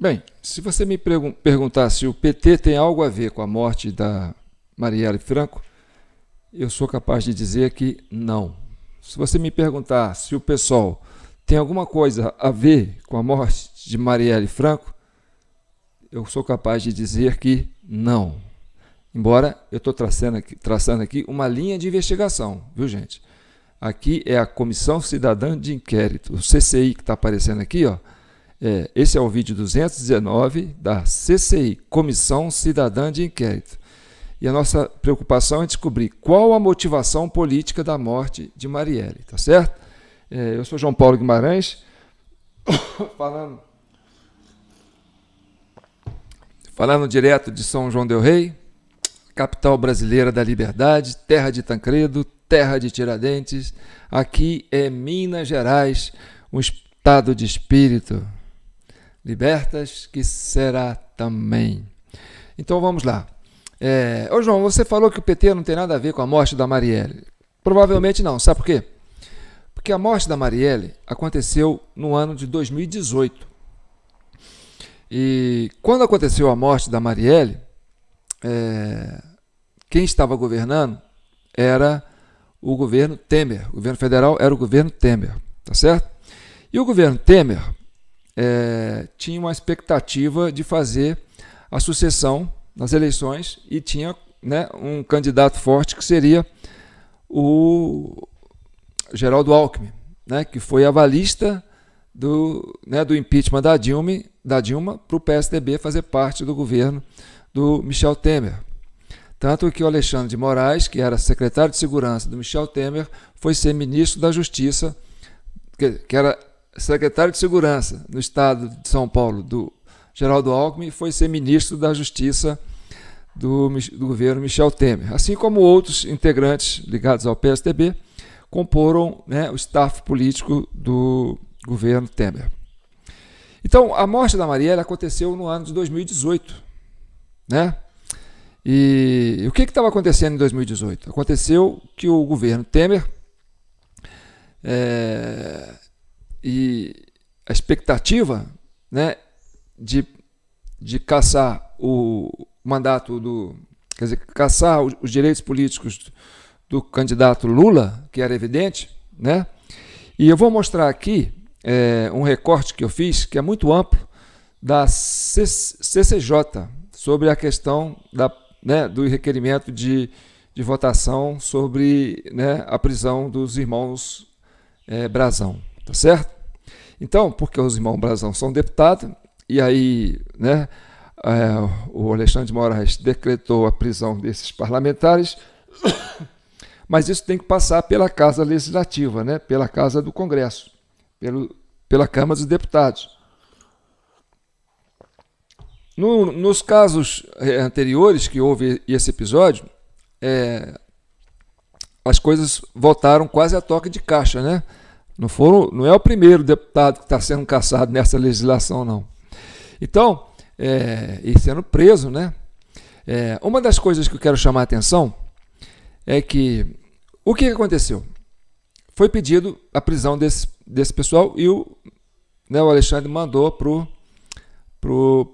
Bem, se você me perguntar se o PT tem algo a ver com a morte da Marielle Franco, eu sou capaz de dizer que não. Se você me perguntar se o pessoal tem alguma coisa a ver com a morte de Marielle Franco, eu sou capaz de dizer que não. Embora eu estou traçando aqui, traçando aqui uma linha de investigação, viu gente? Aqui é a Comissão Cidadã de Inquérito, o CCI que está aparecendo aqui, ó. É, esse é o vídeo 219 da CCI, Comissão Cidadã de Inquérito. E a nossa preocupação é descobrir qual a motivação política da morte de Marielle, tá certo? É, eu sou João Paulo Guimarães, falando, falando direto de São João del Rei, capital brasileira da liberdade, terra de Tancredo, terra de Tiradentes. Aqui é Minas Gerais, um estado de espírito. Libertas que será também. Então vamos lá. É... Ô João, você falou que o PT não tem nada a ver com a morte da Marielle. Provavelmente não. Sabe por quê? Porque a morte da Marielle aconteceu no ano de 2018. E quando aconteceu a morte da Marielle, é, quem estava governando era o governo Temer. O governo federal era o governo Temer, tá certo? E o governo Temer é, tinha uma expectativa de fazer a sucessão nas eleições e tinha né, um candidato forte que seria o Geraldo Alckmin, né, que foi avalista do, né, do impeachment da Dilma, da Dilma para o PSDB fazer parte do governo do Michel Temer. Tanto que o Alexandre de Moraes, que era secretário de Segurança do Michel Temer, foi ser ministro da Justiça, que, que era secretário de Segurança no estado de São Paulo do Geraldo Alckmin, foi ser ministro da Justiça do, do governo Michel Temer. Assim como outros integrantes ligados ao PSDB comporam né, o staff político do governo Temer. Então, a morte da Marielle aconteceu no ano de 2018. Né? E, o que estava acontecendo em 2018? Aconteceu que o governo Temer é, e a expectativa né, de, de caçar o mandato do. quer dizer, caçar os direitos políticos do candidato Lula, que era evidente, né? E eu vou mostrar aqui é, um recorte que eu fiz, que é muito amplo, da CCJ, sobre a questão da né, do requerimento de, de votação sobre né, a prisão dos irmãos é, Brazão, tá certo? Então, porque os irmãos Brazão são deputados, e aí né, é, o Alexandre de Moraes decretou a prisão desses parlamentares, mas isso tem que passar pela Casa Legislativa, né, pela Casa do Congresso, pelo, pela Câmara dos Deputados. No, nos casos eh, anteriores que houve esse episódio, é, as coisas voltaram quase a toque de caixa, né? Não, foram, não é o primeiro deputado que está sendo caçado nessa legislação, não. Então, é, e sendo preso, né? É, uma das coisas que eu quero chamar a atenção é que o que aconteceu? Foi pedido a prisão desse, desse pessoal e o, né, o Alexandre mandou para o para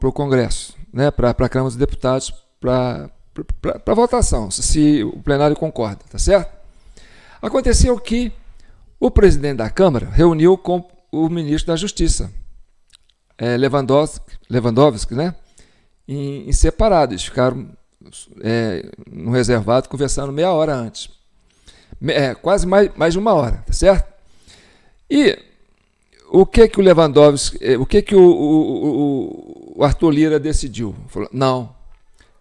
o Congresso, né, para a Câmara dos Deputados, para votação, se o plenário concorda, tá certo? Aconteceu que o presidente da Câmara reuniu com o ministro da Justiça, é, Lewandowski, Lewandowski né, em, em separado, eles ficaram é, no reservado conversando meia hora antes, é, quase mais, mais de uma hora, tá certo? E o que que o Lewandowski, eh, o que que o, o, o Arthur Lira decidiu? Falou, não,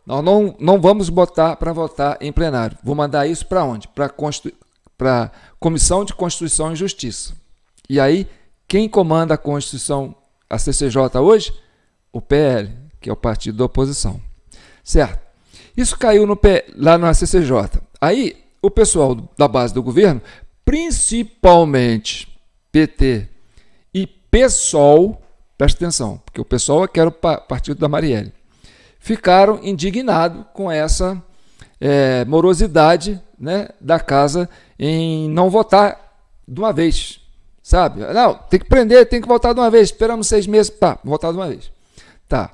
nós não, não vamos botar para votar em plenário. Vou mandar isso para onde? Para a Comissão de Constituição e Justiça. E aí, quem comanda a Constituição, a CCJ hoje? O PL, que é o partido da oposição. Certo? Isso caiu no, lá na CCJ. Aí, o pessoal da base do governo, principalmente PT, PSOL, presta atenção, porque o PSOL é que era o partido da Marielle, ficaram indignados com essa é, morosidade né, da casa em não votar de uma vez, sabe? Não, tem que prender, tem que votar de uma vez, esperamos seis meses para votar de uma vez. Tá.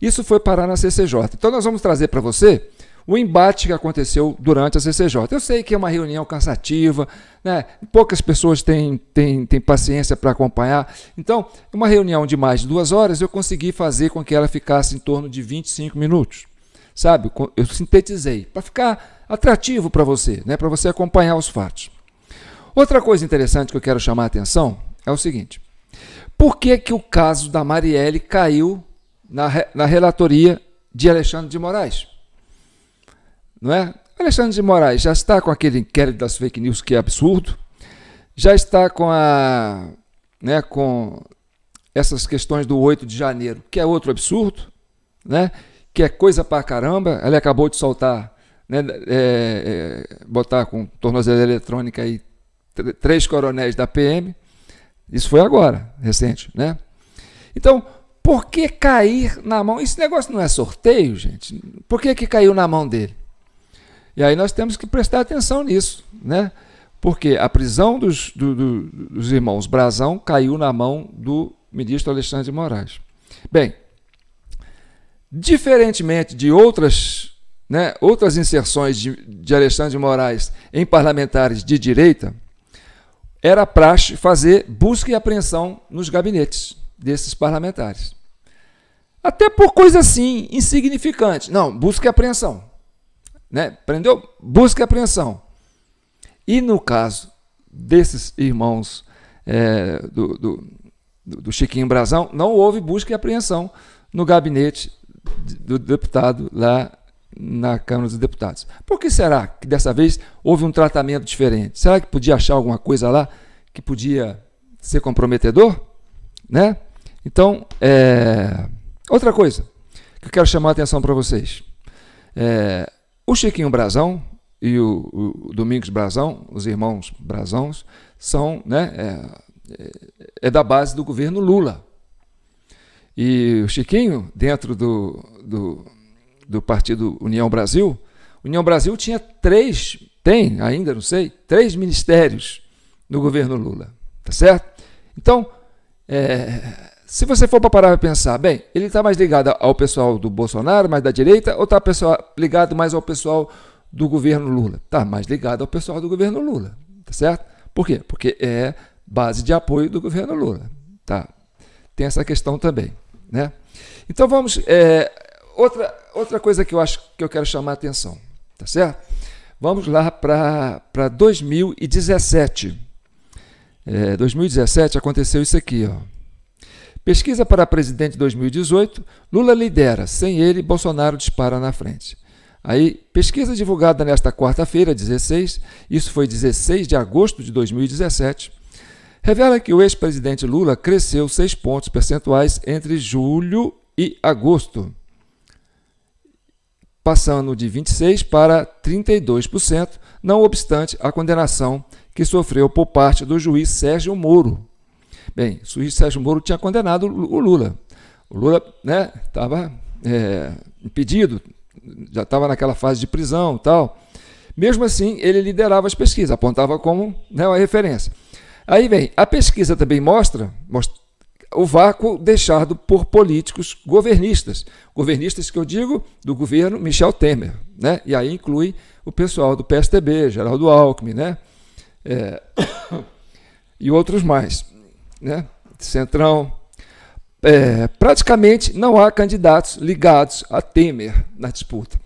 Isso foi parar na CCJ. Então nós vamos trazer para você o embate que aconteceu durante a CCJ. Eu sei que é uma reunião cansativa, né? poucas pessoas têm, têm, têm paciência para acompanhar. Então, uma reunião de mais de duas horas, eu consegui fazer com que ela ficasse em torno de 25 minutos. Sabe? Eu sintetizei, para ficar atrativo para você, né? para você acompanhar os fatos. Outra coisa interessante que eu quero chamar a atenção é o seguinte: por que, que o caso da Marielle caiu na, na relatoria de Alexandre de Moraes? não é? Alexandre de Moraes já está com aquele inquérito das fake news que é absurdo, já está com a, né, com essas questões do 8 de janeiro, que é outro absurdo, né? Que é coisa pra caramba. Ele acabou de soltar, né, é, é, botar com tornozeleira eletrônica aí três coronéis da PM. Isso foi agora, recente, né? Então, por que cair na mão? Esse negócio não é sorteio, gente. Por que, que caiu na mão dele? E aí nós temos que prestar atenção nisso, né? Porque a prisão dos, do, do, dos irmãos Brazão caiu na mão do ministro Alexandre de Moraes. Bem, diferentemente de outras, né, outras inserções de, de Alexandre de Moraes em parlamentares de direita, era praxe fazer busca e apreensão nos gabinetes desses parlamentares. Até por coisa assim, insignificante. Não, busca e apreensão. Né? Prendeu? Busca e apreensão. E no caso desses irmãos é, do, do, do, Chiquinho Brazão, não houve busca e apreensão no gabinete do deputado lá na Câmara dos Deputados. Por que será que dessa vez houve um tratamento diferente? Será que podia achar alguma coisa lá que podia ser comprometedor? Né? Então, é... outra coisa que eu quero chamar a atenção para vocês. É... O Chiquinho Brazão e o, o Domingos Brazão, os irmãos Brazãos, são né, é, é, é, da base do governo Lula. E o Chiquinho, dentro do, do, do partido União Brasil, União Brasil tinha três, tem ainda, não sei, três ministérios no governo Lula. Tá certo? Então, é, se você for para parar para pensar, bem, ele está mais ligado ao pessoal do Bolsonaro, mais da direita, ou está ligado mais ao pessoal do governo Lula? Está mais ligado ao pessoal do governo Lula, tá certo? Por quê? Porque é base de apoio do governo Lula, tá? Tem essa questão também, né? Então vamos, é, outra, outra coisa que eu acho que eu quero chamar a atenção, tá certo? Vamos lá para 2017. É, 2017 aconteceu isso aqui, ó. Pesquisa para presidente 2018, Lula lidera, sem ele, Bolsonaro dispara na frente. Aí, pesquisa divulgada nesta quarta-feira, 16, isso foi 16 de agosto de 2017, revela que o ex-presidente Lula cresceu 6 pontos percentuais entre julho e agosto, passando de 26% para 32%, não obstante a condenação que sofreu por parte do juiz Sérgio Moro, Bem, o juiz Sérgio Moro tinha condenado o Lula. O Lula estava né, é, impedido, já estava naquela fase de prisão e tal. Mesmo assim, ele liderava as pesquisas, apontava como né, uma referência. Aí vem, a pesquisa também mostra, mostra o vácuo deixado por políticos governistas. Governistas que eu digo do governo Michel Temer. Né? E aí inclui o pessoal do PSDB, Geraldo Alckmin, né? É, e outros mais né? Centrão. É, praticamente não há candidatos ligados a Temer na disputa.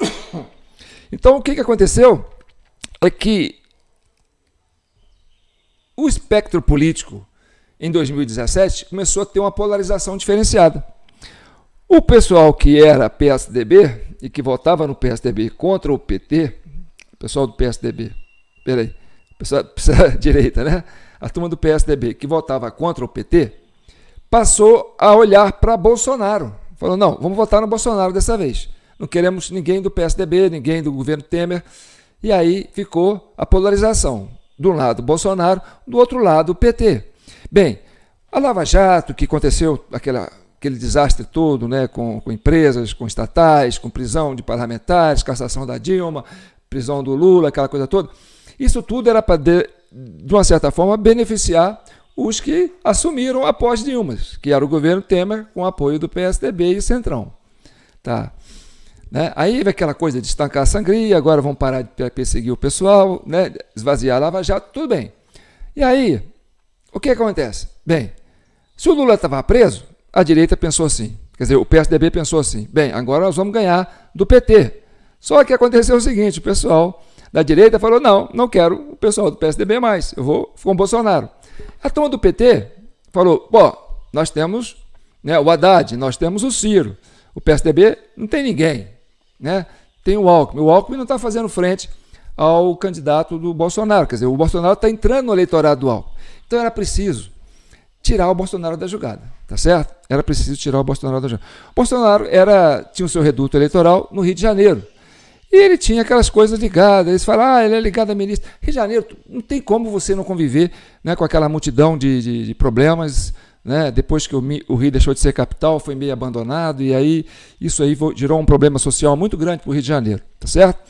Então, o que, que aconteceu é que o espectro político em 2017 começou a ter uma polarização diferenciada. O pessoal que era PSDB e que votava no PSDB contra o PT, o pessoal do PSDB, peraí, pessoal, pessoal direita, né? a turma do PSDB, que votava contra o PT, passou a olhar para Bolsonaro. Falou: não, vamos votar no Bolsonaro dessa vez. Não queremos ninguém do PSDB, ninguém do governo Temer. E aí ficou a polarização. Um lado, Bolsonaro, do outro lado, o PT. Bem, a Lava Jato, que aconteceu aquela, aquele desastre todo, né, com, com empresas, com estatais, com prisão de parlamentares, cassação da Dilma, prisão do Lula, aquela coisa toda. Isso tudo era para de uma certa forma, beneficiar os que assumiram após Dilma, que era o governo Temer com apoio do PSDB e Centrão. Tá. Né? Aí vem aquela coisa de estancar a sangria, agora vão parar de perseguir o pessoal, né? esvaziar a Lava Jato, tudo bem. E aí, o que acontece? Bem, se o Lula estava preso, a direita pensou assim, quer dizer, o PSDB pensou assim, bem, agora nós vamos ganhar do PT. Só que aconteceu o seguinte, o pessoal da direita falou, não, não quero o pessoal do PSDB mais, eu vou com o Bolsonaro. A turma do PT falou, pô, nós temos né, o Haddad, nós temos o Ciro, o PSDB não tem ninguém, né? tem o Alckmin. O Alckmin não está fazendo frente ao candidato do Bolsonaro, quer dizer, o Bolsonaro está entrando no eleitorado do Alckmin. Então era preciso tirar o Bolsonaro da jogada, tá certo? Era preciso tirar o Bolsonaro da jogada. O Bolsonaro era, tinha o seu reduto eleitoral no Rio de Janeiro. E ele tinha aquelas coisas ligadas. Eles falam, ah, ele é ligado a ministro. Rio de Janeiro, não tem como você não conviver né, com aquela multidão de, de, de problemas. Né? Depois que o, Rio deixou de ser capital, foi meio abandonado. E aí isso aí gerou um problema social muito grande para o Rio de Janeiro. Tá certo?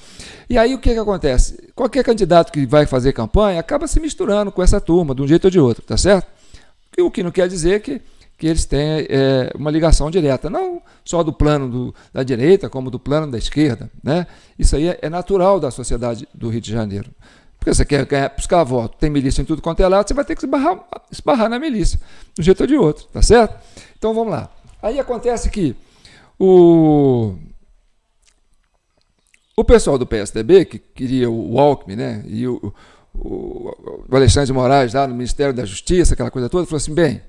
E aí o que, que acontece? Qualquer candidato que vai fazer campanha acaba se misturando com essa turma, de um jeito ou de outro. Tá certo? O que não quer dizer que que eles têm é, uma ligação direta, não só do plano do, da direita, como do plano da esquerda. Né? Isso aí é, é natural da sociedade do Rio de Janeiro. Porque você quer buscar voto, tem milícia em tudo quanto é lado, você vai ter que esbarrar, esbarrar na milícia, de um jeito ou de outro, tá certo? Então vamos lá. Aí acontece que o, o pessoal do PSDB, que queria o Alckmin, né, e o, o, o Alexandre de Moraes lá no Ministério da Justiça, aquela coisa toda, falou assim: bem,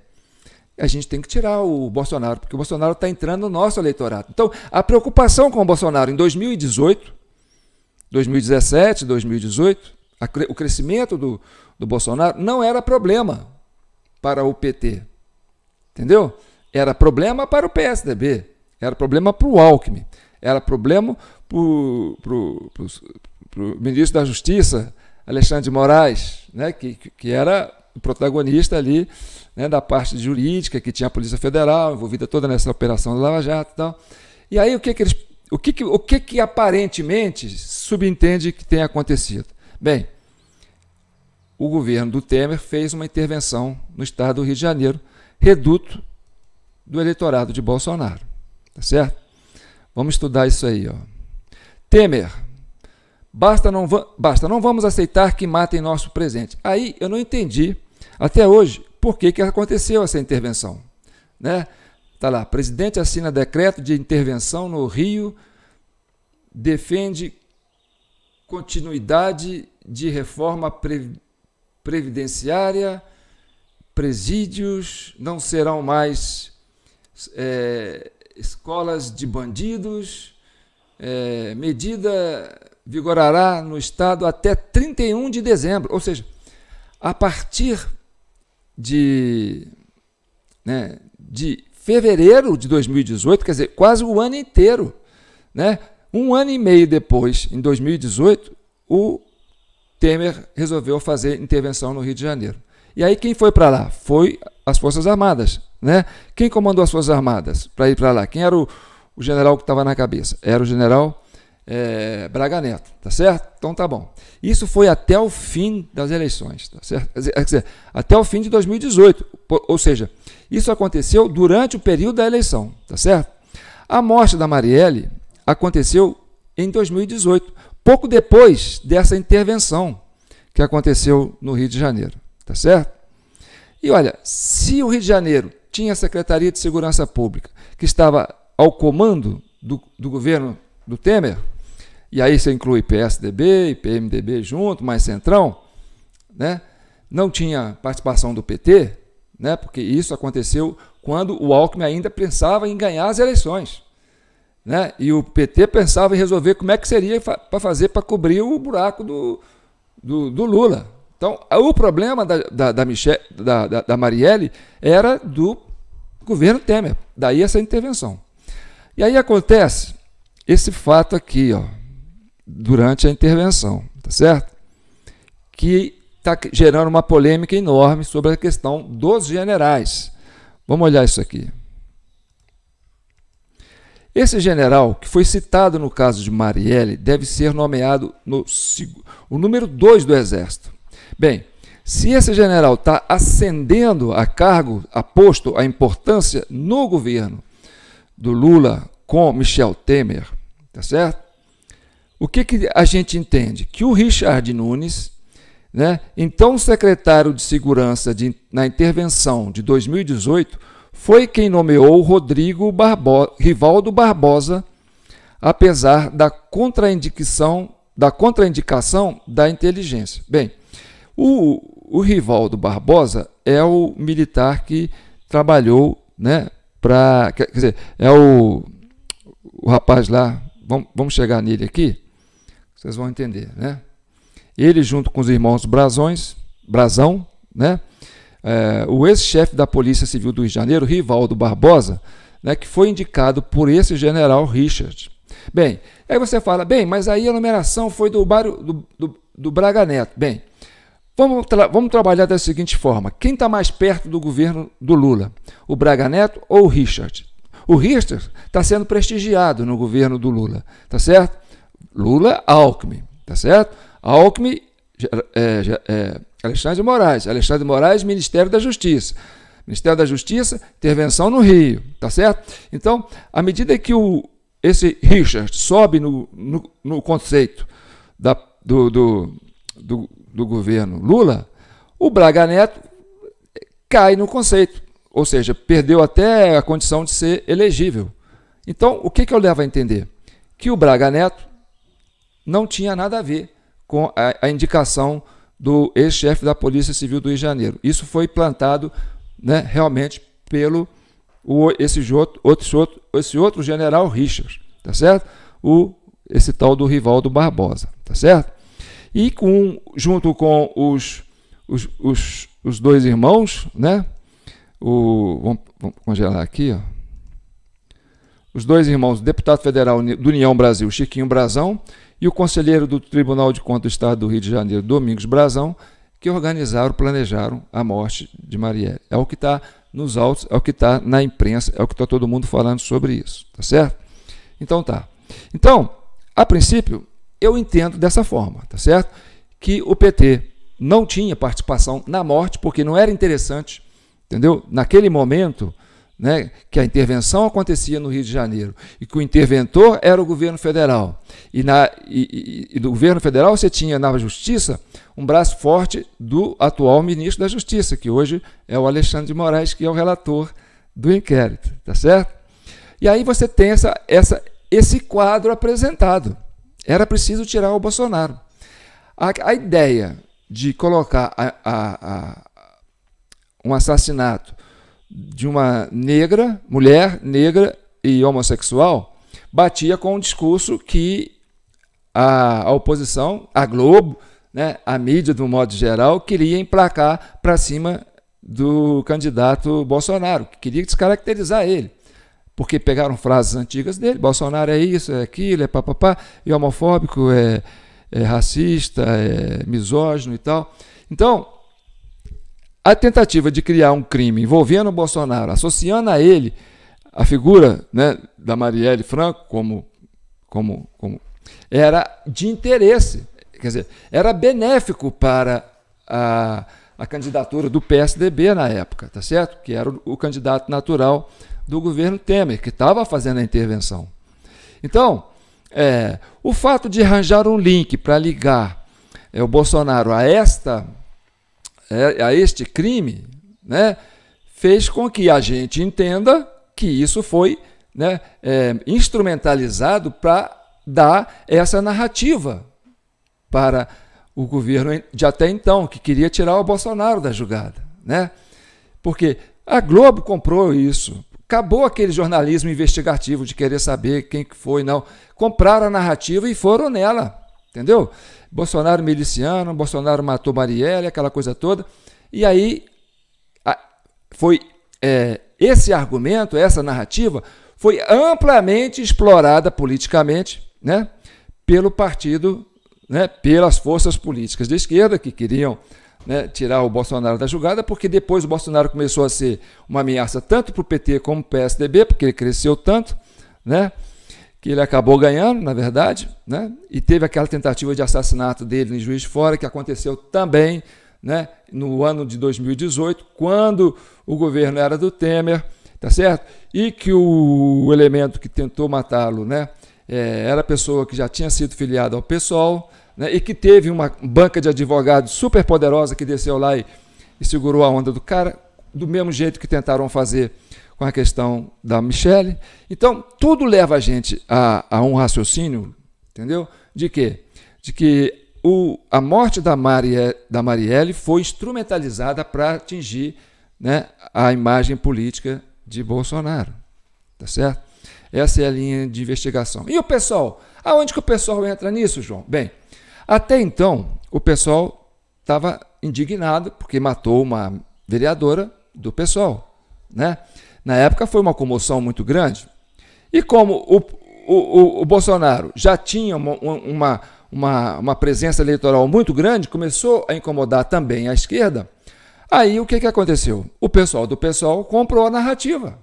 a gente tem que tirar o Bolsonaro, porque o Bolsonaro está entrando no nosso eleitorado. Então, a preocupação com o Bolsonaro em 2018, 2017, 2018, a, o crescimento do, do Bolsonaro não era problema para o PT. Entendeu? Era problema para o PSDB, era problema para o Alckmin, era problema para o ministro da Justiça, Alexandre de Moraes, né, que, que era o protagonista ali né, da parte jurídica, que tinha a Polícia Federal envolvida toda nessa operação do Lava Jato e tal. E aí o que, que eles. O que, que, o que, que aparentemente subentende que tem acontecido? Bem, o governo do Temer fez uma intervenção no estado do Rio de Janeiro, reduto do eleitorado de Bolsonaro. Tá certo? Vamos estudar isso aí. Ó. Temer, basta não, basta, não vamos aceitar que matem nosso presente. Aí eu não entendi, até hoje, por que, que aconteceu essa intervenção. Né? Tá lá, presidente assina decreto de intervenção no Rio, defende continuidade de reforma previdenciária, presídios não serão mais é, escolas de bandidos, é, medida vigorará no estado até 31 de dezembro, ou seja, a partir de, né, de fevereiro de 2018, quer dizer, quase o ano inteiro. Né? Um ano e meio depois, em 2018, o Temer resolveu fazer intervenção no Rio de Janeiro. E aí quem foi para lá? Foi as Forças Armadas. Né? Quem comandou as Forças Armadas para ir para lá? Quem era o, o general que estava na cabeça? Era o general é, Braga Neto, tá certo? Então tá bom. Isso foi até o fim das eleições, tá certo? Quer dizer, até o fim de 2018. Ou seja, isso aconteceu durante o período da eleição, tá certo? A morte da Marielle aconteceu em 2018, pouco depois dessa intervenção que aconteceu no Rio de Janeiro, tá certo? E olha, se o Rio de Janeiro tinha a Secretaria de Segurança Pública, que estava ao comando do, do governo do Temer, e aí você inclui PSDB e PMDB junto, mais Centrão, né? não tinha participação do PT, né? porque isso aconteceu quando o Alckmin ainda pensava em ganhar as eleições. Né? E o PT pensava em resolver como é que seria para fazer para cobrir o buraco do, do, do, Lula. Então, o problema da, da, da, Michel, da, da, da Marielle era do governo Temer. Daí essa intervenção. E aí acontece esse fato aqui, ó durante a intervenção, tá certo? Que está gerando uma polêmica enorme sobre a questão dos generais. Vamos olhar isso aqui. Esse general, que foi citado no caso de Marielle, deve ser nomeado no o número 2 do Exército. Bem, Se esse general está ascendendo a cargo, a posto, a importância no governo do Lula com Michel Temer, tá certo? O que, que a gente entende? Que o Richard Nunes, né, então secretário de Segurança de, na intervenção de 2018, foi quem nomeou Rodrigo Barbo, Rivaldo Barbosa, apesar da contraindicação da contraindicação da inteligência. Bem, o, o Rivaldo Barbosa é o militar que trabalhou, né, para, quer dizer, é o, o rapaz lá, vamos, vamos chegar nele aqui, vocês vão entender, né? Ele junto com os irmãos Brazões, Brazão, né? É, o ex-chefe da Polícia Civil do Rio de Janeiro, Rivaldo Barbosa, né, que foi indicado por esse general Richard. Bem, aí você fala, bem, mas aí a numeração foi do, do, do, do Braga Neto. Bem, vamos, tra vamos trabalhar da seguinte forma: quem está mais perto do governo do Lula? O Braga Neto ou o Richard? O Richard está sendo prestigiado no governo do Lula, tá certo? Lula, Alckmin, tá certo? Alckmin, é, é, Alexandre de Moraes. Alexandre Moraes, Ministério da Justiça. Ministério da Justiça, intervenção no Rio, tá certo? Então, à medida que o, esse Richard sobe no, no, no conceito da, do, do, do, do governo Lula, o Braga Neto cai no conceito, ou seja, perdeu até a condição de ser elegível. Então, o que, que eu levo a entender? Que o Braga Neto não tinha nada a ver com a, a indicação do ex-chefe da Polícia Civil do Rio de Janeiro. Isso foi plantado né, realmente pelo o, esse, outro, outro, esse outro general Richard, tá certo? O, esse tal do Rivaldo Barbosa, tá certo? E com, junto com os, os, os, os dois irmãos, né? O, vamos, vamos congelar aqui, ó. Os dois irmãos, deputado federal do União Brasil, Chiquinho Brazão, e o conselheiro do Tribunal de Contas do Estado do Rio de Janeiro, Domingos Brazão, que organizaram, planejaram a morte de Marielle. É o que está nos autos, é o que está na imprensa, é o que está todo mundo falando sobre isso, tá certo? Então tá. Então, a princípio, eu entendo dessa forma, tá certo? Que o PT não tinha participação na morte porque não era interessante, entendeu? Naquele momento, né, que a intervenção acontecia no Rio de Janeiro e que o interventor era o governo federal. E, na, e, e, e do governo federal você tinha na Justiça um braço forte do atual ministro da Justiça, que hoje é o Alexandre de Moraes, que é o relator do inquérito, tá certo? E aí você tem essa, essa, esse quadro apresentado. Era preciso tirar o Bolsonaro. A, a ideia de colocar a, a, um assassinato de uma negra, mulher negra e homossexual, batia com o discurso que a, a oposição, a Globo, né, a mídia, um modo geral, queria emplacar para cima do candidato Bolsonaro, que queria descaracterizar ele. Porque pegaram frases antigas dele, Bolsonaro é isso, é aquilo, é papapá, é homofóbico, é, é racista, é misógino e tal. Então, a tentativa de criar um crime envolvendo o Bolsonaro, associando a ele a figura né, da Marielle Franco como, como, como era de interesse, quer dizer, era benéfico para a, a candidatura do PSDB na época, tá certo? Que era o, o candidato natural do governo Temer, que estava fazendo a intervenção. Então, é, o fato de arranjar um link para ligar é, o Bolsonaro a esta a este crime, né, fez com que a gente entenda que isso foi né, é, instrumentalizado para dar essa narrativa para o governo de até então, que queria tirar o Bolsonaro da jogada. Né? Porque a Globo comprou isso. Acabou aquele jornalismo investigativo de querer saber quem foi, não. Compraram a narrativa e foram nela. Entendeu? Bolsonaro miliciano, Bolsonaro matou Marielle, aquela coisa toda. E aí foi é, esse argumento, essa narrativa, foi amplamente explorada politicamente né, pelo partido, né, pelas forças políticas de esquerda que queriam né, tirar o Bolsonaro da jogada, porque depois o Bolsonaro começou a ser uma ameaça tanto para o PT como para o PSDB, porque ele cresceu tanto, né? Que ele acabou ganhando, na verdade, né? e teve aquela tentativa de assassinato dele em Juiz de Fora, que aconteceu também né, no ano de 2018, quando o governo era do Temer, tá certo? E que o elemento que tentou matá-lo, né, é, era pessoa que já tinha sido filiada ao PSOL, né, e que teve uma banca de advogados super poderosa que desceu lá e, e segurou a onda do cara, do mesmo jeito que tentaram fazer com a questão da Michelle. Então, tudo leva a gente a, a um raciocínio, entendeu? De quê? De que o, a morte da, Marie, da Marielle foi instrumentalizada para atingir né, a imagem política de Bolsonaro. Tá certo? Essa é a linha de investigação. E o pessoal? Aonde que o pessoal entra nisso, João? Bem, até então, o pessoal estava indignado porque matou uma vereadora do pessoal. Né? Na época foi uma comoção muito grande. E como o, o, o, Bolsonaro já tinha uma, uma uma, uma presença eleitoral muito grande, começou a incomodar também a esquerda. Aí o que, que aconteceu? O pessoal do pessoal comprou a narrativa.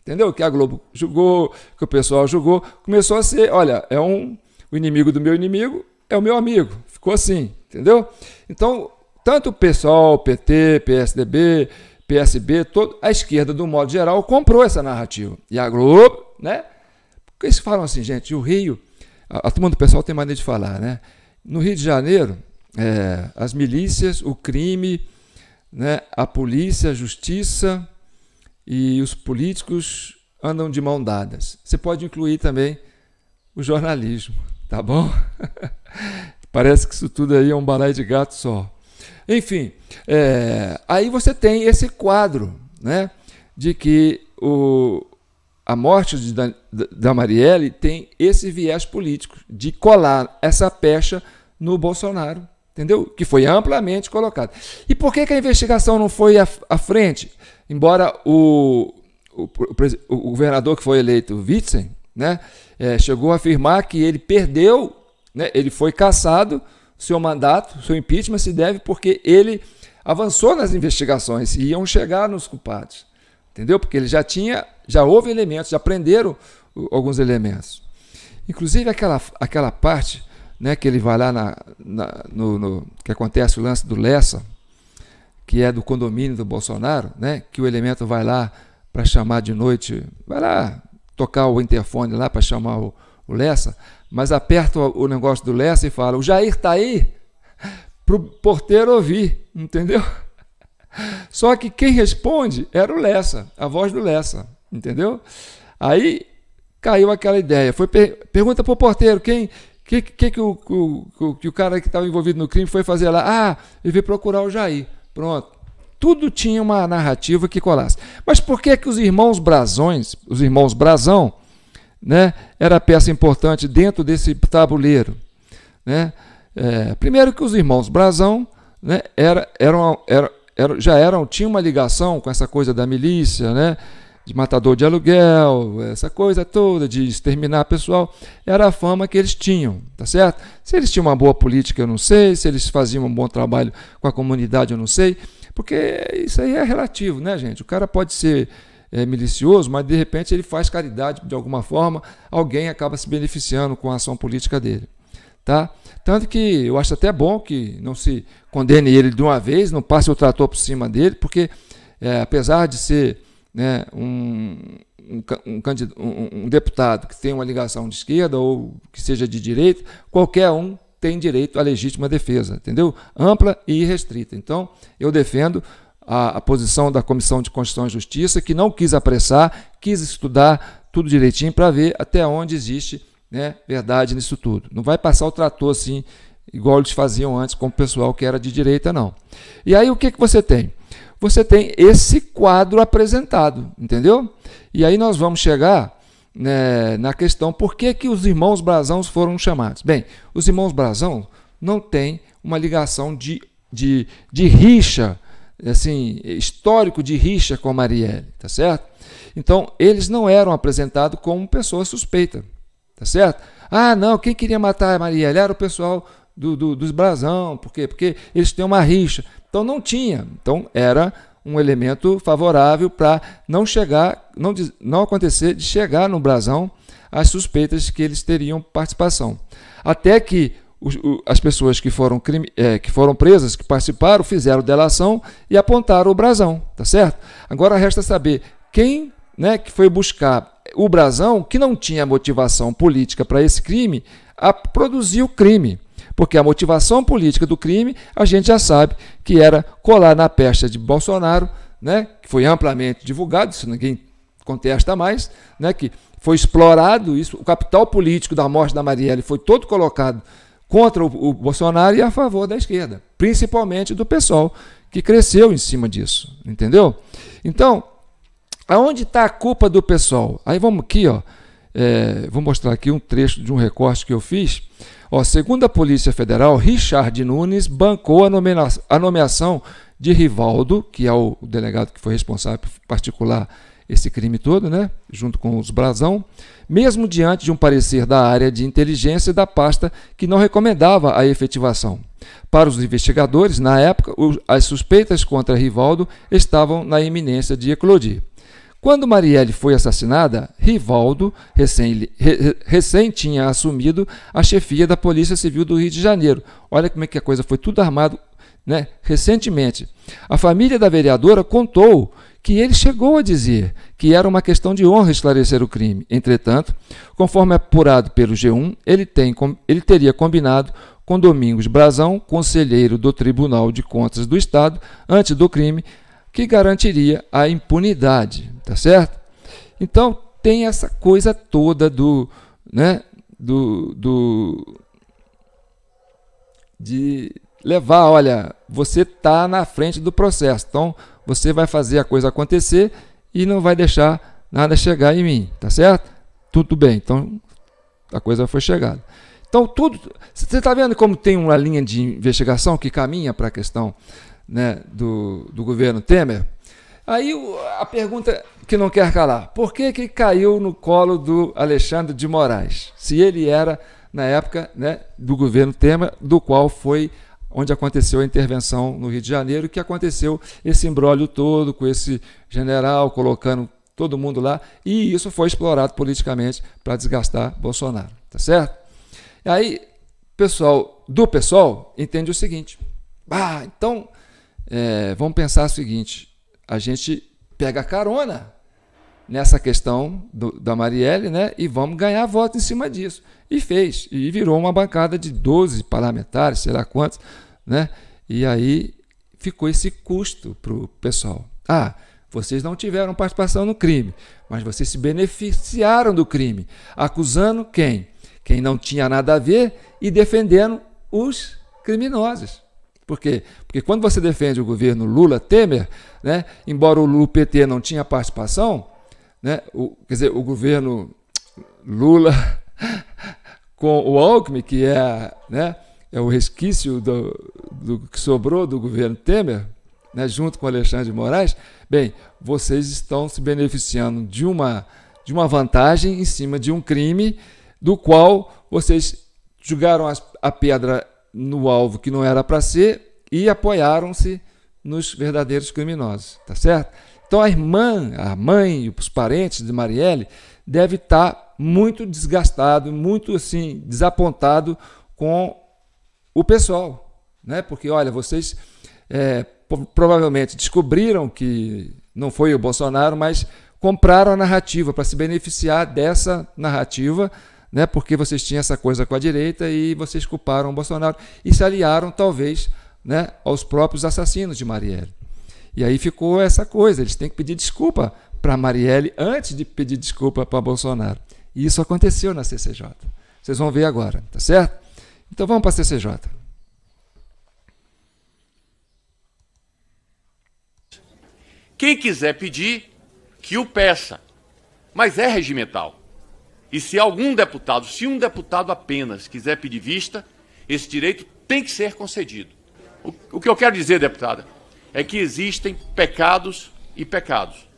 Entendeu? Que a Globo julgou, que o pessoal julgou, começou a ser, olha, é um o inimigo do meu inimigo, é o meu amigo. Ficou assim, entendeu? Então, tanto o pessoal, PT, PSDB, PSB, todo, a esquerda, do modo geral, comprou essa narrativa. E a Globo, né? Porque eles falam assim, gente, o Rio a, a turma do pessoal tem maneira de falar, né? No Rio de Janeiro, é, as milícias, o crime, né, a polícia, a justiça e os políticos andam de mão dadas. Você pode incluir também o jornalismo, tá bom? Parece que isso tudo aí é um balaio de gato só. Enfim, é, aí você tem esse quadro, né, de que o, a morte de, da, da Marielle tem esse viés político de colar essa pecha no Bolsonaro, entendeu? Que foi amplamente colocado. E por que, que a investigação não foi à, à frente? Embora o, o, o, governador que foi eleito, Witzel, né, é, chegou a afirmar que ele perdeu, né, ele foi cassado, seu mandato, seu impeachment se deve porque ele avançou nas investigações e iam chegar nos culpados. Entendeu? Porque ele já tinha, já houve elementos, já aprenderam alguns elementos. Inclusive aquela, aquela parte né, que ele vai lá na, na no, no, que acontece o lance do Lessa, que é do condomínio do Bolsonaro, né, que o elemento vai lá para chamar de noite, vai lá tocar o interfone lá para chamar o, o Lessa, mas aperta o, negócio do Lessa e fala: O Jair está aí? Para o porteiro ouvir, entendeu? Só que quem responde era o Lessa, a voz do Lessa, entendeu? Aí caiu aquela ideia. Foi per pergunta para o porteiro quem que, que, que, o, o, que o cara que estava envolvido no crime foi fazer lá. Ah, ele veio procurar o Jair. Pronto. Tudo tinha uma narrativa que colasse. Mas por que, que os irmãos Brazões, os irmãos Brazão, né, era peça importante dentro desse tabuleiro? Né? É, primeiro que os irmãos Brazão né, era, eram, era, já eram, tinha uma ligação com essa coisa da milícia, né? de matador de aluguel, essa coisa toda de exterminar pessoal, era a fama que eles tinham, tá certo? Se eles tinham uma boa política, eu não sei, se eles faziam um bom trabalho com a comunidade, eu não sei, porque isso aí é relativo, né, gente? O cara pode ser é, milicioso, mas de repente ele faz caridade de alguma forma, alguém acaba se beneficiando com a ação política dele. Tá? Tanto que eu acho até bom que não se condene ele de uma vez, não passe o trator por cima dele, porque é, apesar de ser né, um, um, um, um, deputado que tem uma ligação de esquerda ou que seja de direita, qualquer um tem direito à legítima defesa, entendeu? Ampla e irrestrita. Então, eu defendo a, a posição da Comissão de Constituição e Justiça, que não quis apressar, quis estudar tudo direitinho para ver até onde existe né, verdade nisso tudo. Não vai passar o trator assim, igual eles faziam antes com o pessoal que era de direita, não. E aí o que, que você tem? Você tem esse quadro apresentado, entendeu? E aí nós vamos chegar né, na questão por que, que os irmãos Brasãos foram chamados. Bem, os irmãos Brasão não têm uma ligação de, de, de rixa, assim, histórico de rixa com a Marielle, tá certo? Então, eles não eram apresentados como pessoas suspeitas. Tá certo? Ah, não, quem queria matar a Marielle era o pessoal do, do, dos Brasão. Por quê? Porque eles têm uma rixa. Então não tinha. Então era um elemento favorável para não chegar, não, não acontecer de chegar no Brasão as suspeitas que eles teriam participação. Até que os, o, as pessoas que foram, crime, é, que foram presas, que participaram, fizeram delação e apontaram o brasão, tá certo? Agora resta saber quem né, que foi buscar o brasão, que não tinha motivação política para esse crime, a produzir o crime. Porque a motivação política do crime, a gente já sabe que era colar na peste de Bolsonaro, né, que foi amplamente divulgado, isso ninguém contesta mais, né, que foi explorado isso, o capital político da morte da Marielle foi todo colocado contra o, o Bolsonaro e a favor da esquerda, principalmente do pessoal que cresceu em cima disso, entendeu? Então, aonde está a culpa do pessoal? Aí vamos aqui, ó, é, vou mostrar aqui um trecho de um recorte que eu fiz. Ó, segundo a Polícia Federal, Richard Nunes bancou a, nomeação, a nomeação de Rivaldo, que é o delegado que foi responsável particular esse crime todo, né, junto com os Brasão, mesmo diante de um parecer da área de inteligência da pasta que não recomendava a efetivação. Para os investigadores, na época, as suspeitas contra Rivaldo estavam na iminência de eclodir. Quando Marielle foi assassinada, Rivaldo recém, re, recém tinha assumido a chefia da Polícia Civil do Rio de Janeiro. Olha como é que a coisa foi tudo armado né, recentemente. A família da vereadora contou que ele chegou a dizer que era uma questão de honra esclarecer o crime. Entretanto, conforme apurado pelo G1, ele, tem, ele teria combinado com Domingos Brazão, conselheiro do Tribunal de Contas do Estado, antes do crime, que garantiria a impunidade, tá certo? Então, tem essa coisa toda do, né, do, do de levar, olha, você está na frente do processo, então você vai fazer a coisa acontecer e não vai deixar nada chegar em mim, tá certo? Tudo bem, então a coisa foi chegada. Então, tudo. Você está vendo como tem uma linha de investigação que caminha para a questão né, do, do governo Temer? Aí a pergunta que não quer calar: por que, que caiu no colo do Alexandre de Moraes? Se ele era, na época, né, do governo Temer, do qual foi onde aconteceu a intervenção no Rio de Janeiro, que aconteceu esse embrólio todo com esse general colocando todo mundo lá, e isso foi explorado politicamente para desgastar Bolsonaro, tá certo? E aí, pessoal do pessoal entende o seguinte: ah, então é, vamos pensar o seguinte, a gente pega carona nessa questão do, da Marielle, né? E vamos ganhar voto em cima disso. E fez. E virou uma bancada de 12 parlamentares, sei lá quantos, né? E aí ficou esse custo para o pessoal. Ah, vocês não tiveram participação no crime, mas vocês se beneficiaram do crime. Acusando quem? Quem não tinha nada a ver e defendendo os criminosos. Por quê? Porque quando você defende o governo Lula-Temer, né, embora o Lula-PT não tinha participação, né, o, quer dizer, o governo Lula com o Alckmin, que é, né, é o resquício do, do que sobrou do governo Temer, né, junto com Alexandre de Moraes, bem, vocês estão se beneficiando de uma, de uma vantagem em cima de um crime do qual vocês jogaram as, a pedra no alvo que não era para ser e apoiaram-se nos verdadeiros criminosos, tá certo? Então a irmã, a mãe os parentes de Marielle deve estar tá muito desgastado, muito assim desapontado com o pessoal, né? Porque olha, vocês é, provavelmente descobriram que não foi o Bolsonaro, mas compraram a narrativa para se beneficiar dessa narrativa né, porque vocês tinham essa coisa com a direita e vocês culparam o Bolsonaro e se aliaram, talvez, né, aos próprios assassinos de Marielle. E aí ficou essa coisa, eles têm que pedir desculpa para Marielle antes de pedir desculpa para Bolsonaro. E isso aconteceu na CCJ. Vocês vão ver agora, tá certo? Então vamos para a CCJ. Quem quiser pedir, que o peça. Mas é regimental. E se algum deputado, se um deputado apenas quiser pedir vista, esse direito tem que ser concedido. O, o que eu quero dizer, deputada, é que existem pecados e pecados.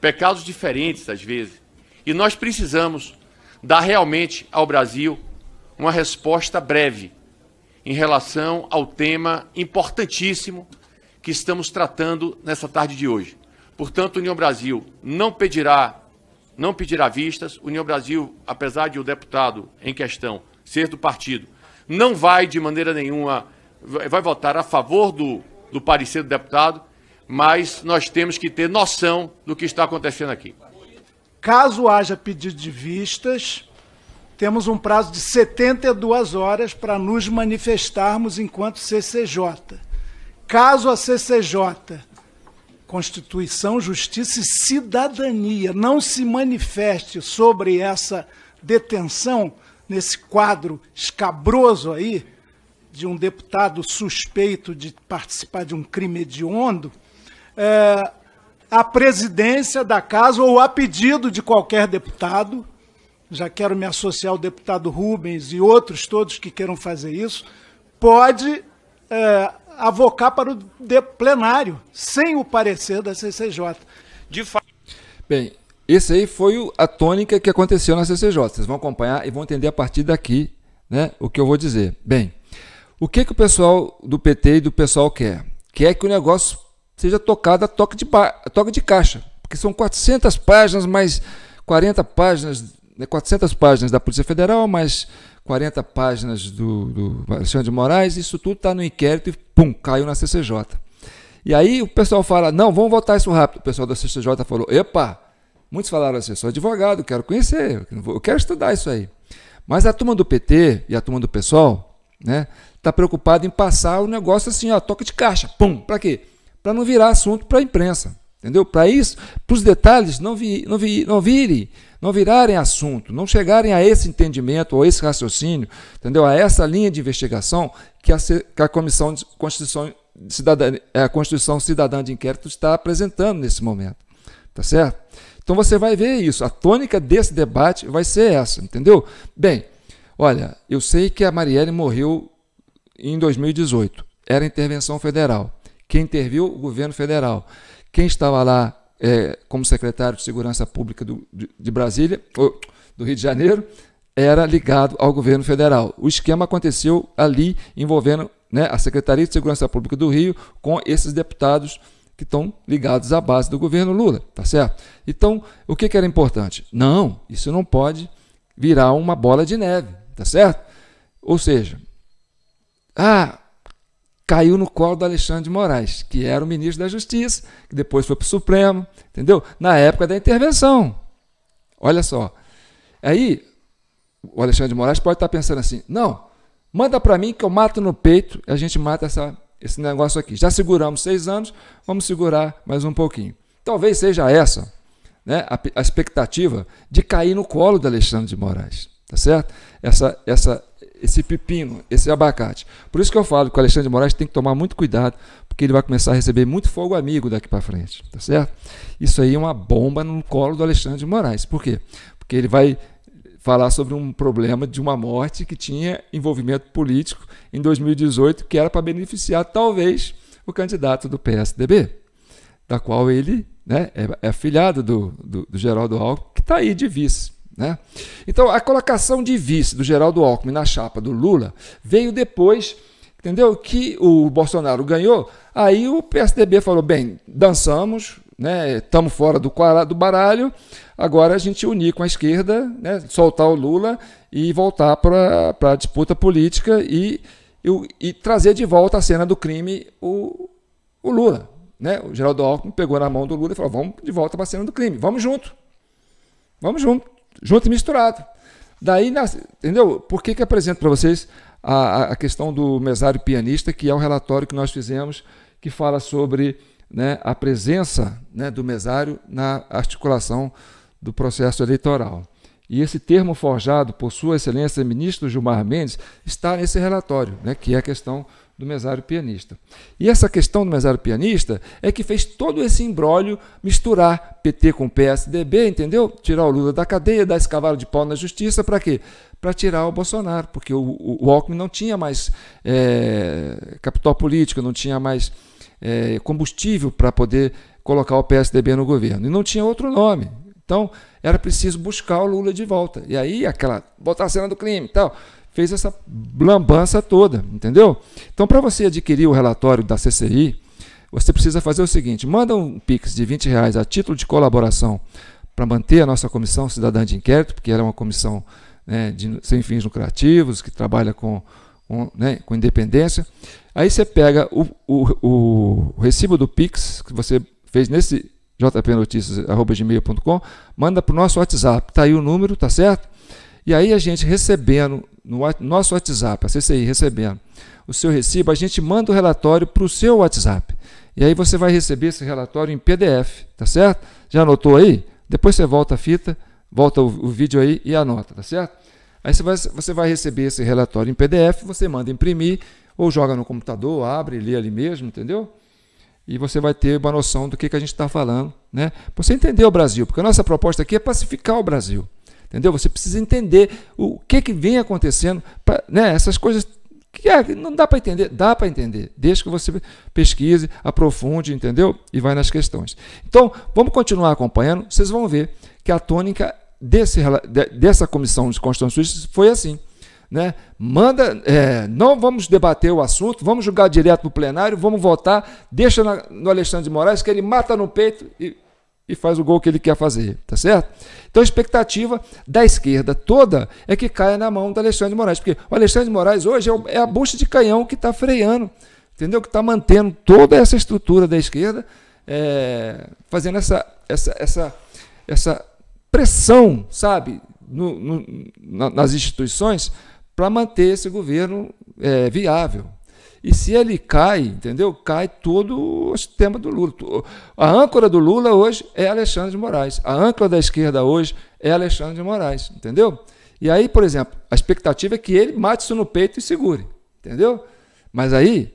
Pecados diferentes, às vezes. E nós precisamos dar realmente ao Brasil uma resposta breve em relação ao tema importantíssimo que estamos tratando nessa tarde de hoje. Portanto, União Brasil não pedirá não pedirá vistas. União Brasil, apesar de o deputado em questão ser do partido, não vai de maneira nenhuma, vai votar a favor do, do parecer do deputado, mas nós temos que ter noção do que está acontecendo aqui. Caso haja pedido de vistas, temos um prazo de 72 horas para nos manifestarmos enquanto CCJ. Caso a CCJ, Constituição, Justiça e Cidadania, não se manifeste sobre essa detenção, nesse quadro escabroso aí, de um deputado suspeito de participar de um crime hediondo, é, a presidência da casa, ou a pedido de qualquer deputado, já quero me associar ao deputado Rubens e outros todos que queiram fazer isso, pode é, avocar para o plenário, sem o parecer da CCJ. De fato. Bem, esse aí foi a tônica que aconteceu na CCJ. Vocês vão acompanhar e vão entender a partir daqui né, o que eu vou dizer. Bem, o que, que o pessoal do PT e do pessoal quer? Quer que o negócio seja tocado a toque de, a toque de caixa, porque são 400 páginas mais 40 páginas, 400 né, páginas da Polícia Federal, mais 40 páginas do, do Alexandre de Moraes, isso tudo está no inquérito e pum, caiu na CCJ. E aí o pessoal fala, não, vamos votar isso rápido. O pessoal da CCJ falou, epa, muitos falaram assim, sou advogado, quero conhecer, eu quero estudar isso aí. Mas a turma do PT e a turma do pessoal, né, está preocupado em passar o negócio assim, ó, toque de caixa, pum, para quê? Para não virar assunto para a imprensa, entendeu? Para isso, para os detalhes não, vi, não, vi, não virem, não virarem assunto, não chegarem a esse entendimento ou esse raciocínio, entendeu? A essa linha de investigação que a, que a Comissão de Constituição, Cidadã, a Constituição Cidadã de Inquérito está apresentando nesse momento, tá certo? Então você vai ver isso. A tônica desse debate vai ser essa, entendeu? Bem, olha, eu sei que a Marielle morreu em 2018. Era intervenção federal. Quem interviu? O governo federal. Quem estava lá é, como secretário de Segurança Pública do, de, de Brasília, ou, do Rio de Janeiro, era ligado ao governo federal. O esquema aconteceu ali envolvendo né, a Secretaria de Segurança Pública do Rio com esses deputados que estão ligados à base do governo Lula, tá certo? Então, o que, que era importante? Não, isso não pode virar uma bola de neve, tá certo? Ou seja, ah, caiu no colo do Alexandre de Moraes, que era o ministro da Justiça, que depois foi para o Supremo, entendeu? Na época da intervenção. Olha só. Aí, o Alexandre de Moraes pode estar pensando assim: não, manda para mim que eu mato no peito e a gente mata essa, esse negócio aqui. Já seguramos seis anos, vamos segurar mais um pouquinho. Talvez seja essa né, a, a expectativa de cair no colo do Alexandre de Moraes. Tá certo? Essa, essa esse pepino, esse abacate. Por isso que eu falo que o Alexandre de Moraes tem que tomar muito cuidado, porque ele vai começar a receber muito fogo amigo daqui para frente, tá certo? Isso aí é uma bomba no colo do Alexandre de Moraes. Por quê? Porque ele vai falar sobre um problema de uma morte que tinha envolvimento político em 2018, que era para beneficiar talvez o candidato do PSDB, da qual ele né, é, é afilhado do, do, do Geraldo Alckmin, que está aí de vice. Né? Então, a colocação de vice do Geraldo Alckmin na chapa do Lula veio depois, entendeu? Que o Bolsonaro ganhou. Aí o PSDB falou: bem, dançamos, né? Estamos fora do, do baralho. Agora a gente unir com a esquerda, né? soltar o Lula e voltar para a disputa política e, e, e, trazer de volta a cena do crime o, o Lula. Né? O Geraldo Alckmin pegou na mão do Lula e falou: vamos de volta para a cena do crime, vamos junto. Vamos junto junto e misturado. Daí, entendeu? Por que, que apresento para vocês a, a questão do mesário pianista, que é o relatório que nós fizemos, que fala sobre né, a presença né, do mesário na articulação do processo eleitoral. E esse termo forjado por Sua Excelência Ministro Gilmar Mendes está nesse relatório, né, que é a questão do mesário pianista. E essa questão do mesário pianista é que fez todo esse embrólio misturar PT com PSDB, entendeu? Tirar o Lula da cadeia, dar esse cavalo de pau na justiça, para quê? Para tirar o Bolsonaro, porque o, o, o Alckmin não tinha mais é, capital político, não tinha mais é, combustível para poder colocar o PSDB no governo. E não tinha outro nome. Então, era preciso buscar o Lula de volta. E aí, aquela, botar a cena do crime e tal fez essa lambança toda, entendeu? Então, para você adquirir o relatório da CCI, você precisa fazer o seguinte: manda um Pix de 20 reais a título de colaboração para manter a nossa comissão cidadã de inquérito, porque ela é uma comissão né, de, sem fins lucrativos, que trabalha com, com, né, com independência. Aí você pega o, o, o recibo do Pix que você fez nesse jpnoticias.gmail.com, manda para o nosso WhatsApp. Está aí o número, tá certo? E aí a gente recebendo, no nosso WhatsApp, a CCI recebendo o seu recibo, a gente manda o relatório para o seu WhatsApp. E aí você vai receber esse relatório em PDF, tá certo? Já anotou aí? Depois você volta a fita, volta o, o vídeo aí e anota, tá certo? Aí você vai, você vai receber esse relatório em PDF, você manda imprimir, ou joga no computador, abre e lê ali mesmo, entendeu? E você vai ter uma noção do que, que a gente está falando, né? Para você entender o Brasil, porque a nossa proposta aqui é pacificar o Brasil, entendeu? Você precisa entender o que, que vem acontecendo, pra, né? Essas coisas que é, não dá para entender, dá para entender, desde que você pesquise, aprofunde, entendeu? E vai nas questões. Então, vamos continuar acompanhando, vocês vão ver que a tônica desse, dessa comissão de Constituição foi assim. Né? Manda, é, não vamos debater o assunto, vamos jogar direto no plenário, vamos votar, deixa na, no Alexandre de Moraes que ele mata no peito e, e faz o gol que ele quer fazer, tá certo? Então a expectativa da esquerda toda é que caia na mão do Alexandre de Moraes, porque o Alexandre de Moraes hoje é, é a bucha de canhão que está freando, entendeu? Que está mantendo toda essa estrutura da esquerda, é, fazendo essa, essa, essa, essa pressão, sabe, no, no, nas instituições para manter esse governo é, viável. E se ele cai, entendeu? Cai todo o sistema do Lula. A âncora do Lula hoje é Alexandre de Moraes. A âncora da esquerda hoje é Alexandre de Moraes, entendeu? E aí, por exemplo, a expectativa é que ele mate isso no peito e segure, entendeu? Mas aí,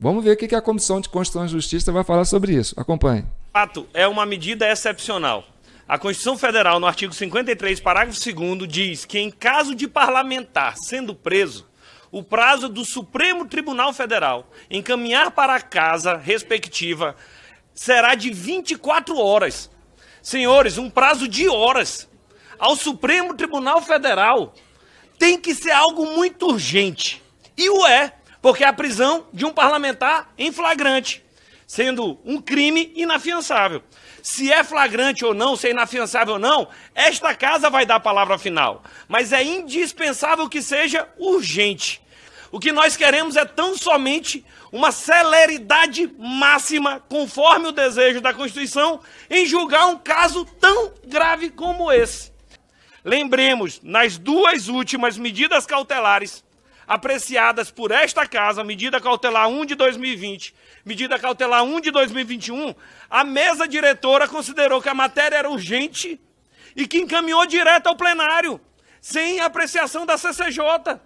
vamos ver o que a Comissão de Constituição e Justiça vai falar sobre isso. Acompanhe. Fato, é uma medida excepcional. A Constituição Federal, no artigo 53, parágrafo 2 diz que em caso de parlamentar sendo preso, o prazo do Supremo Tribunal Federal encaminhar para a casa respectiva será de 24 horas. Senhores, um prazo de horas ao Supremo Tribunal Federal tem que ser algo muito urgente. E o é, porque é a prisão de um parlamentar em flagrante, sendo um crime inafiançável se é flagrante ou não, se é inafiançável ou não, esta casa vai dar a palavra final. Mas é indispensável que seja urgente. O que nós queremos é tão somente uma celeridade máxima, conforme o desejo da Constituição, em julgar um caso tão grave como esse. Lembremos, nas duas últimas medidas cautelares apreciadas por esta casa, medida cautelar 1 de 2020, medida cautelar 1 de 2021, a mesa diretora considerou que a matéria era urgente e que encaminhou direto ao plenário, sem apreciação da CCJ.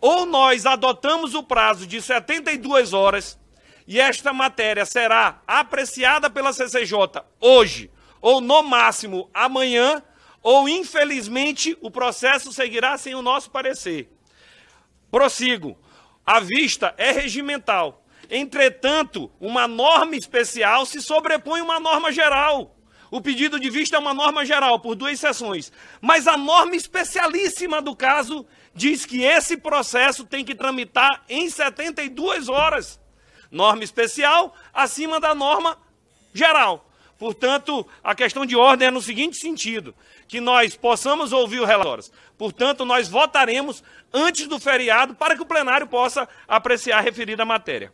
Ou nós adotamos o prazo de 72 horas e esta matéria será apreciada pela CCJ hoje, ou no máximo amanhã, ou infelizmente o processo seguirá sem o nosso parecer. Prossigo. A vista é regimental. Entretanto, uma norma especial se sobrepõe a uma norma geral. O pedido de vista é uma norma geral, por duas sessões. Mas a norma especialíssima do caso diz que esse processo tem que tramitar em 72 horas. Norma especial acima da norma geral. Portanto, a questão de ordem é no seguinte sentido: que nós possamos ouvir o relatório. Portanto, nós votaremos antes do feriado para que o plenário possa apreciar a referida matéria.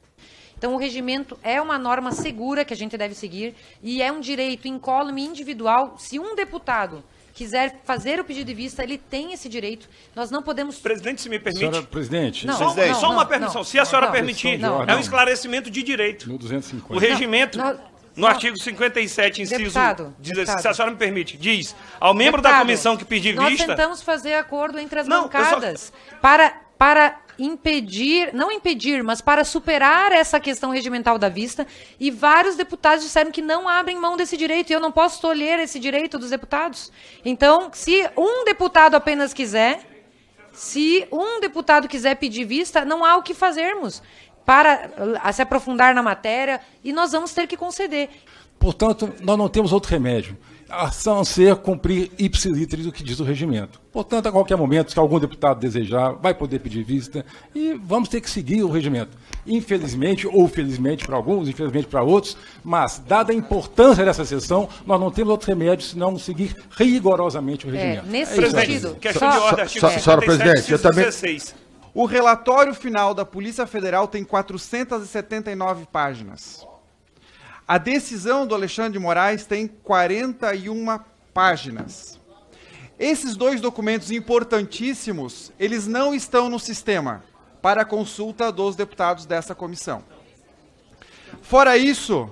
Então, o regimento é uma norma segura que a gente deve seguir e é um direito incólume individual. Se um deputado quiser fazer o pedido de vista, ele tem esse direito. Nós não podemos. Presidente, se me permite. Senhora, presidente, não, só, não, só uma permissão. se a senhora permitir, é um esclarecimento de direito. No 250. O regimento. No artigo 57, inciso deputado, 16, deputado. se a senhora me permite, diz, ao membro deputado, da comissão que pedir nós vista... Nós tentamos fazer acordo entre as não, bancadas só... para, para impedir, não impedir, mas para superar essa questão regimental da vista, e vários deputados disseram que não abrem mão desse direito, e eu não posso tolher esse direito dos deputados. Então, se um deputado apenas quiser, se um deputado quiser pedir vista, não há o que fazermos para a se aprofundar na matéria e nós vamos ter que conceder. Portanto, nós não temos outro remédio a não ser cumprir ipsilitris do que diz o regimento. Portanto, a qualquer momento, se algum deputado desejar, vai poder pedir vista e vamos ter que seguir o regimento. Infelizmente, ou felizmente para alguns, infelizmente para outros, mas, dada a importância dessa sessão, nós não temos outro remédio senão seguir rigorosamente o é, regimento. É, nesse é sentido. Questão de ordem, artigo só, 57, presidente, eu também... O relatório final da Polícia Federal tem 479 páginas. A decisão do Alexandre de Moraes tem 41 páginas. Esses dois documentos importantíssimos, eles não estão no sistema para consulta dos deputados dessa comissão. Fora isso,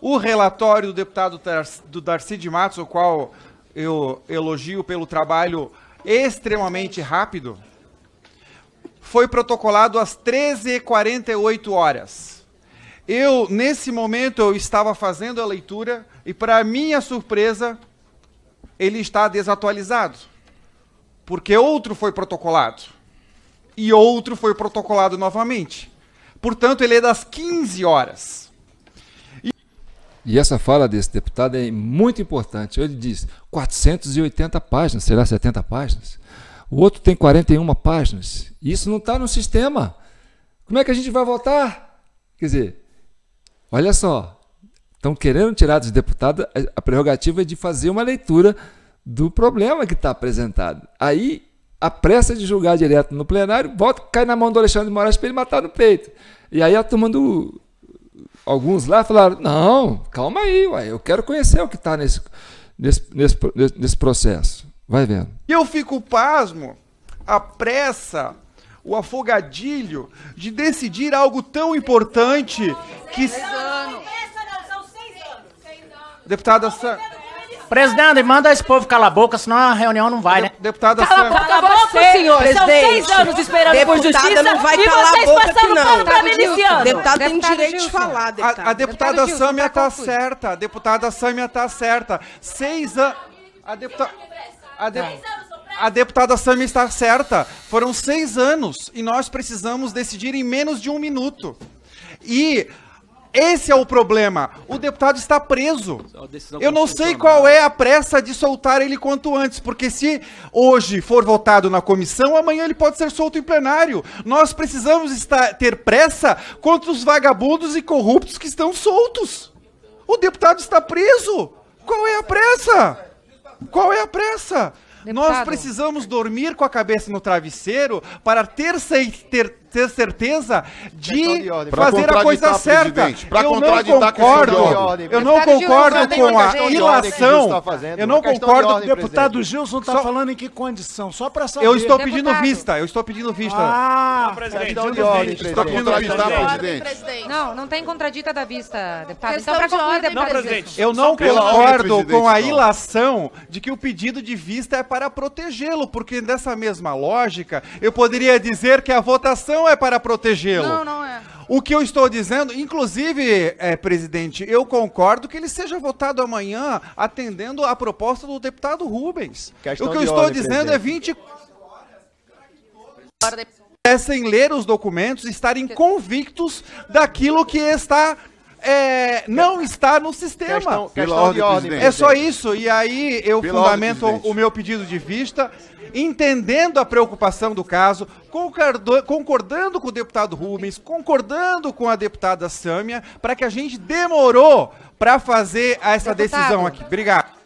o relatório do deputado do Darcy de Matos, o qual eu elogio pelo trabalho extremamente rápido, foi protocolado às 13h48 horas. Eu, nesse momento, eu estava fazendo a leitura e, para minha surpresa, ele está desatualizado. Porque outro foi protocolado. E outro foi protocolado novamente. Portanto, ele é das 15 horas. E, e essa fala desse deputado é muito importante. Ele diz 480 páginas, será 70 páginas? O outro tem 41 páginas. Isso não está no sistema. Como é que a gente vai votar? Quer dizer, olha só, estão querendo tirar dos deputados a prerrogativa de fazer uma leitura do problema que está apresentado. Aí, a pressa de julgar direto no plenário, volta, cai na mão do Alexandre de Moraes para ele matar no peito. E aí a turma do. Alguns lá falaram: não, calma aí, ué, eu quero conhecer o que está nesse, nesse, nesse, nesse processo. Vai vendo. E eu fico pasmo, a pressa, o afogadilho de decidir algo tão importante que. Seis anos. Deputada Sam... Presidente, manda esse povo calar a boca, senão a reunião não vai, né? Deputada Cala a boca, você, senhor. Presidente. São seis anos esperando por justiça não vai e calar vocês a boca passando não. pano pra. Deputado tem direito de falar, deputado. A, a deputada Sâmia está certa. A deputada Sâmia está certa. Seis anos... A deputada... A, de... a deputada Sami está certa. Foram seis anos e nós precisamos decidir em menos de um minuto. E esse é o problema. O deputado está preso. Eu não sei qual é a pressa de soltar ele quanto antes, porque se hoje for votado na comissão, amanhã ele pode ser solto em plenário. Nós precisamos estar, ter pressa contra os vagabundos e corruptos que estão soltos. O deputado está preso. Qual é a pressa? Qual é a pressa? Deputado. Nós precisamos dormir com a cabeça no travesseiro para ter, ter, ter certeza de, de fazer a coisa certa. Eu não concordo, eu não concordo com a ilação. Eu não concordo. O deputado Gilson está falando em que condição? Só para saber. Eu estou pedindo vista. Eu estou pedindo vista. Ah, presidente. Está pedindo vista, presidente. Não, não tem contradita da vista, deputado. Então, para concluir, deputado. presidente. Eu não concordo com a ilação de que o pedido de vista é para protegê-lo, porque dessa mesma lógica, eu poderia dizer que a votação é para protegê-lo. Não, não é. O que eu estou dizendo, inclusive, é, presidente, eu concordo que ele seja votado amanhã atendendo a proposta do deputado Rubens. Questão o que eu estou ordem, dizendo é presidente. é 20 pudessem ler os documentos, estarem convictos daquilo que está é, não está no sistema. Questão, questão de ordem, é só isso. E aí eu Pela fundamento ordem, o meu pedido de vista entendendo a preocupação do caso, concordando com o deputado Rubens, concordando com a deputada Sâmia, para que a gente demorou para fazer essa deputado. decisão aqui. Obrigado.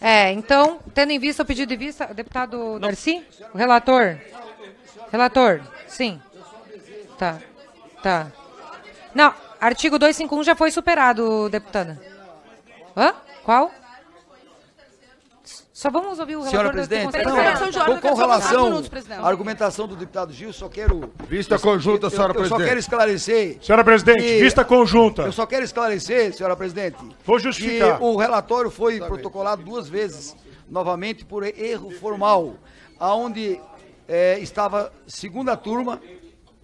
É, então, tendo em vista o pedido de vista, deputado Darcy, o relator. Relator, sim. Tá. Tá. Não, artigo 251 já foi superado, deputada. Hã? Qual? Só vamos ouvir o Senhora presidente, não, com, com relação à argumentação do deputado Gil, só quero... Vista conjunta, senhora eu, eu presidente. só quero esclarecer... Senhora presidente, vista conjunta. Eu só quero esclarecer, senhora presidente... Vou justificar. Que o relatório foi tá protocolado duas vezes, novamente por erro formal, aonde é, estava segunda turma,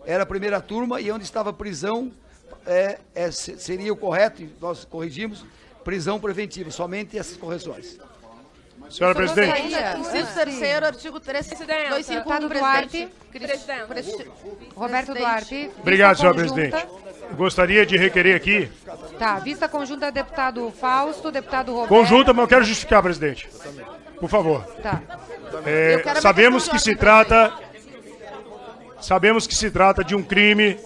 era a primeira turma, e onde estava prisão, é, é, seria o correto, nós corrigimos, prisão preventiva, somente essas correções. Senhora presidente. Inciso terceiro, artigo 251 do Duarte. Roberto Duarte. Obrigado, senhora presidente. Gostaria de requerer aqui. Tá, vista conjunta, deputado Fausto, deputado Roberto. Conjunta, mas eu quero justificar, presidente. Por favor. Tá. É, sabemos que se trata. Sabemos que se trata de um crime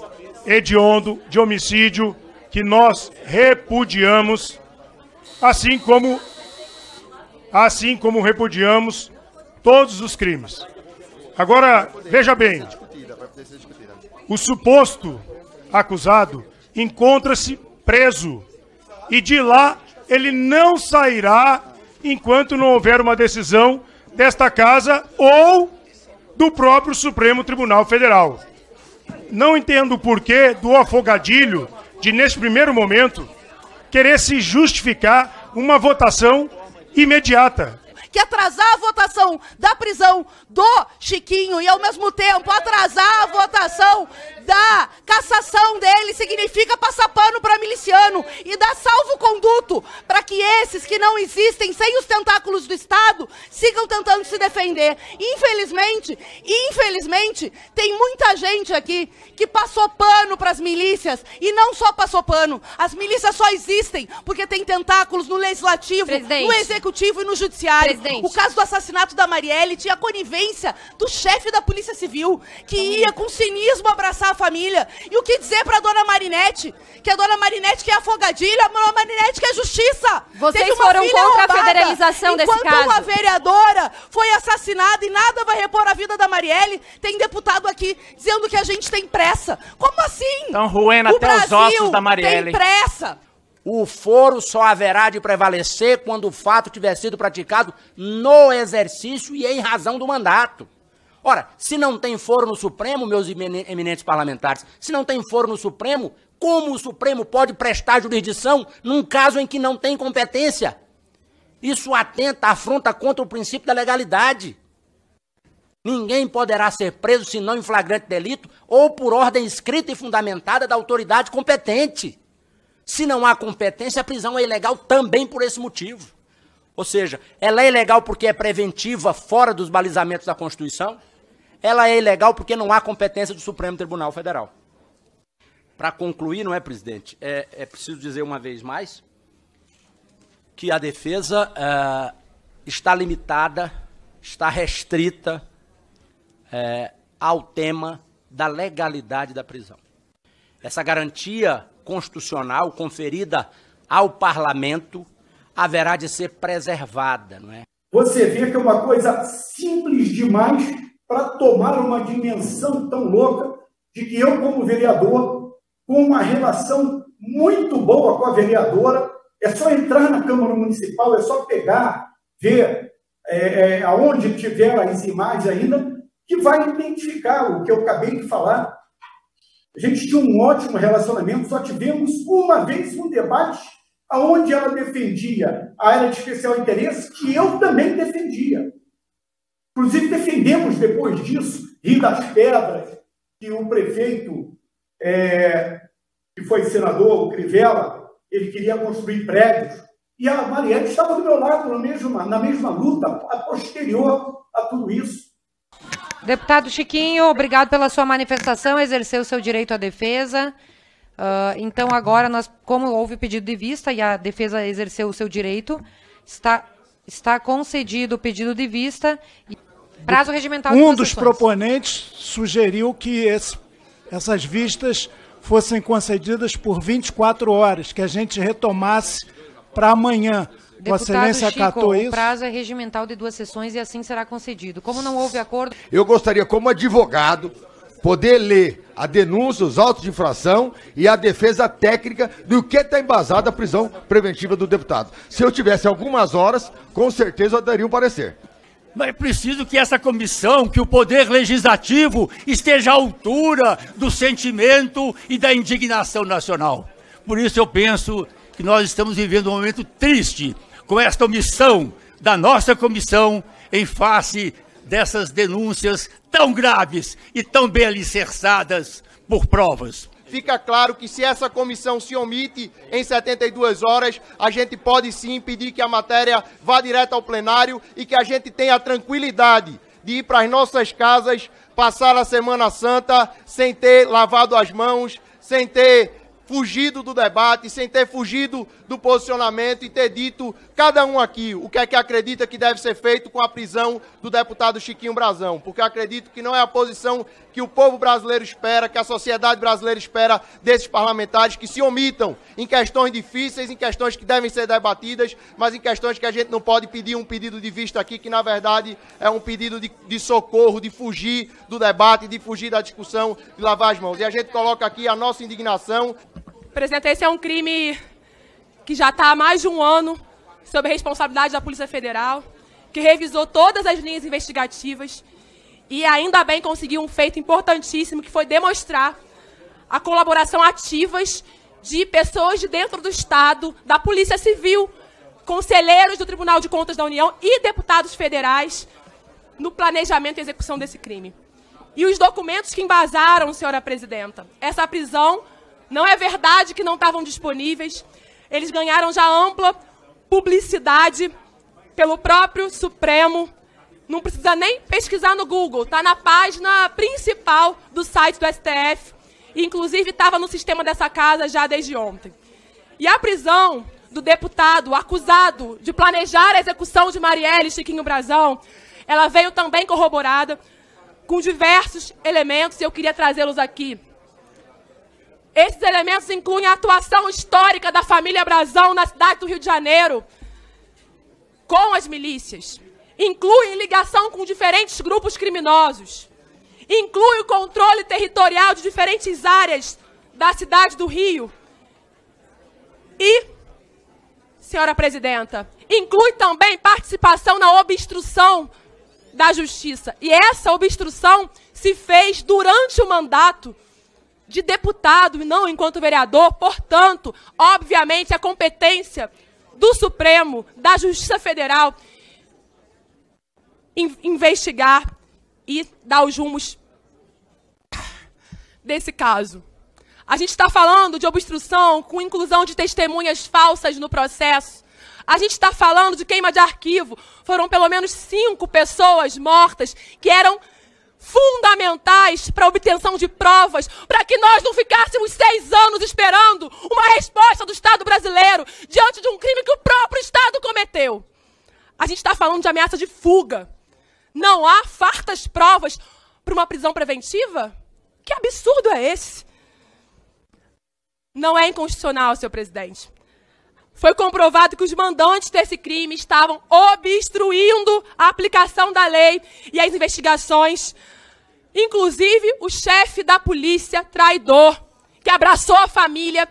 hediondo, de homicídio, que nós repudiamos, assim como assim como repudiamos todos os crimes. Agora, veja bem, O suposto acusado encontra-se preso e de lá ele não sairá enquanto não houver uma decisão desta casa ou do próprio Supremo Tribunal Federal. Não entendo o porquê do afogadilho de, nesse primeiro momento, querer se justificar uma votação imediata que atrasar a votação da prisão do Chiquinho e, ao mesmo tempo, atrasar a votação da cassação dele significa passar pano para miliciano e dar salvo-conduto para que esses que não existem sem os tentáculos do Estado sigam tentando se defender. Infelizmente, infelizmente, tem muita gente aqui que passou pano para as milícias e não só passou pano. As milícias só existem porque tem tentáculos no legislativo, Presidente. no executivo e no judiciário. Presidente. O caso do assassinato da Marielle tinha conivência do chefe da Polícia Civil que ia com cinismo abraçar a família. E o que dizer pra dona Marinette? Que a dona Marinette quer afogadilha, a dona Marinette quer justiça. Vocês foram contra a federalização desse caso. Enquanto uma vereadora foi assassinada e nada vai repor a vida da Marielle, tem deputado aqui dizendo que a gente tem pressa. Como assim? Estão roendo até Brasil os ossos da Marielle. tem pressa. O foro só haverá de prevalecer quando o fato tiver sido praticado no exercício e em razão do mandato. Ora, se não tem foro no Supremo, meus eminentes parlamentares, se não tem foro no Supremo, como o Supremo pode prestar jurisdição num caso em que não tem competência? Isso atenta, afronta contra o princípio da legalidade. Ninguém poderá ser preso senão em flagrante delito ou por ordem escrita e fundamentada da autoridade competente. Se não há competência, a prisão é ilegal também por esse motivo. Ou seja, ela é ilegal porque é preventiva fora dos balizamentos da Constituição, ela é ilegal porque não há competência do Supremo Tribunal Federal. Para concluir, não é, presidente? É, é, preciso dizer uma vez mais que a defesa é, está limitada, está restrita é, ao tema da legalidade da prisão. Essa garantia constitucional conferida ao parlamento haverá de ser preservada, não é? Você vê que é uma coisa simples demais para tomar uma dimensão tão louca de que eu, como vereador, com uma relação muito boa com a vereadora, é só entrar na Câmara Municipal, é só pegar, ver é, é, aonde tiver as imagens ainda, que vai identificar o que eu acabei de falar. A gente tinha um ótimo relacionamento, só tivemos uma vez um debate aonde ela defendia a área de especial interesse, que eu também defendia. Inclusive, defendemos depois disso, Rio das Pedras, que o prefeito, é, que foi senador, o Crivella, ele queria construir prédios. E a Marielle estava do meu lado na mesma, na mesma luta, a posterior a tudo isso. Deputado Chiquinho, obrigado pela sua manifestação, exerceu o seu direito à defesa. Uh, então, agora, nós, como houve pedido de vista e a defesa exerceu o seu direito, está, está concedido o pedido de vista. E prazo regimental Um dos proponentes sugeriu que esse, essas vistas fossem concedidas por 24 horas, que a gente retomasse para amanhã. Deputado Vossa Excelência Chico, acatou isso? O prazo é regimental de duas sessões e assim será concedido. Como não houve acordo. Eu gostaria, como advogado, poder ler a denúncia, os autos de infração e a defesa técnica do que está embasada a prisão preventiva do deputado. Se eu tivesse algumas horas, com certeza eu daria um parecer. Mas é preciso que essa comissão, que o Poder Legislativo esteja à altura do sentimento e da indignação nacional. Por isso eu penso que nós estamos vivendo um momento triste com esta omissão da nossa comissão em face dessas denúncias tão graves e tão bem alicerçadas por provas. Fica claro que se essa comissão se omite em 72 horas, a gente pode sim impedir que a matéria vá direto ao plenário e que a gente tenha a tranquilidade de ir para as nossas casas, passar a Semana Santa sem ter lavado as mãos, sem ter fugido do debate, sem ter fugido do posicionamento e ter dito, cada um aqui, o que é que acredita que deve ser feito com a prisão do deputado Chiquinho Brazão. Porque acredito que não é a posição que o povo brasileiro espera, que a sociedade brasileira espera desses parlamentares que se omitam em questões difíceis, em questões que devem ser debatidas, mas em questões que a gente não pode pedir um pedido de vista aqui, que na verdade é um pedido de, de socorro, de fugir do debate, de fugir da discussão, de lavar as mãos. E a gente coloca aqui a nossa indignação. Presidente, esse é um crime que já está há mais de um ano sob a responsabilidade da Polícia Federal, que revisou todas as linhas investigativas e ainda bem conseguiu um feito importantíssimo, que foi demonstrar a colaboração ativas de pessoas de dentro do Estado, da Polícia Civil, conselheiros do Tribunal de Contas da União e deputados federais no planejamento e execução desse crime. E os documentos que embasaram, senhora presidenta, essa prisão não é verdade que não estavam disponíveis. Eles ganharam já ampla publicidade pelo próprio Supremo não precisa nem pesquisar no Google, está na página principal do site do STF. Inclusive estava no sistema dessa casa já desde ontem. E a prisão do deputado acusado de planejar a execução de Marielle Chiquinho Brazão, ela veio também corroborada com diversos elementos e eu queria trazê-los aqui. Esses elementos incluem a atuação histórica da família Brazão na cidade do Rio de Janeiro com as milícias. Inclui ligação com diferentes grupos criminosos, inclui o controle territorial de diferentes áreas da cidade do Rio. E, senhora presidenta, inclui também participação na obstrução da justiça. E essa obstrução se fez durante o mandato de deputado e não enquanto vereador, portanto, obviamente, a competência do Supremo, da Justiça Federal in investigar e dar os rumos desse caso. A gente está falando de obstrução com inclusão de testemunhas falsas no processo. A gente está falando de queima de arquivo. Foram pelo menos cinco pessoas mortas que eram fundamentais para a obtenção de provas, para que nós não ficássemos seis anos esperando uma resposta do Estado brasileiro diante de um crime que o próprio Estado cometeu. A gente está falando de ameaça de fuga. Não há fartas provas para uma prisão preventiva? Que absurdo é esse? Não é inconstitucional, senhor presidente. Foi comprovado que os mandantes desse crime estavam obstruindo a aplicação da lei e as investigações. Inclusive o chefe da polícia, traidor, que abraçou a família,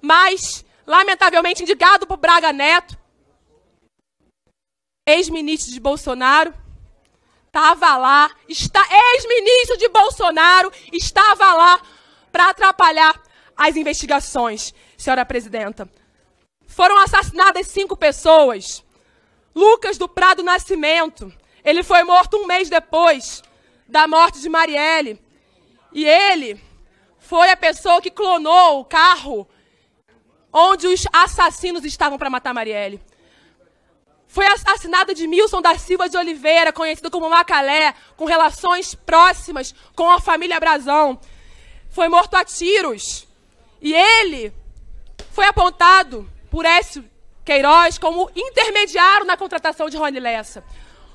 mas, lamentavelmente, indicado por Braga Neto, ex-ministro de Bolsonaro, estava lá, está ex-ministro de Bolsonaro estava lá para atrapalhar as investigações, senhora presidenta. Foram assassinadas cinco pessoas. Lucas do Prado Nascimento, ele foi morto um mês depois da morte de Marielle. E ele foi a pessoa que clonou o carro onde os assassinos estavam para matar Marielle. Foi assassinado de Milson da Silva de Oliveira, conhecido como Macalé, com relações próximas com a família Brazão. Foi morto a tiros. E ele foi apontado por Écio Queiroz como intermediário na contratação de Rony Lessa.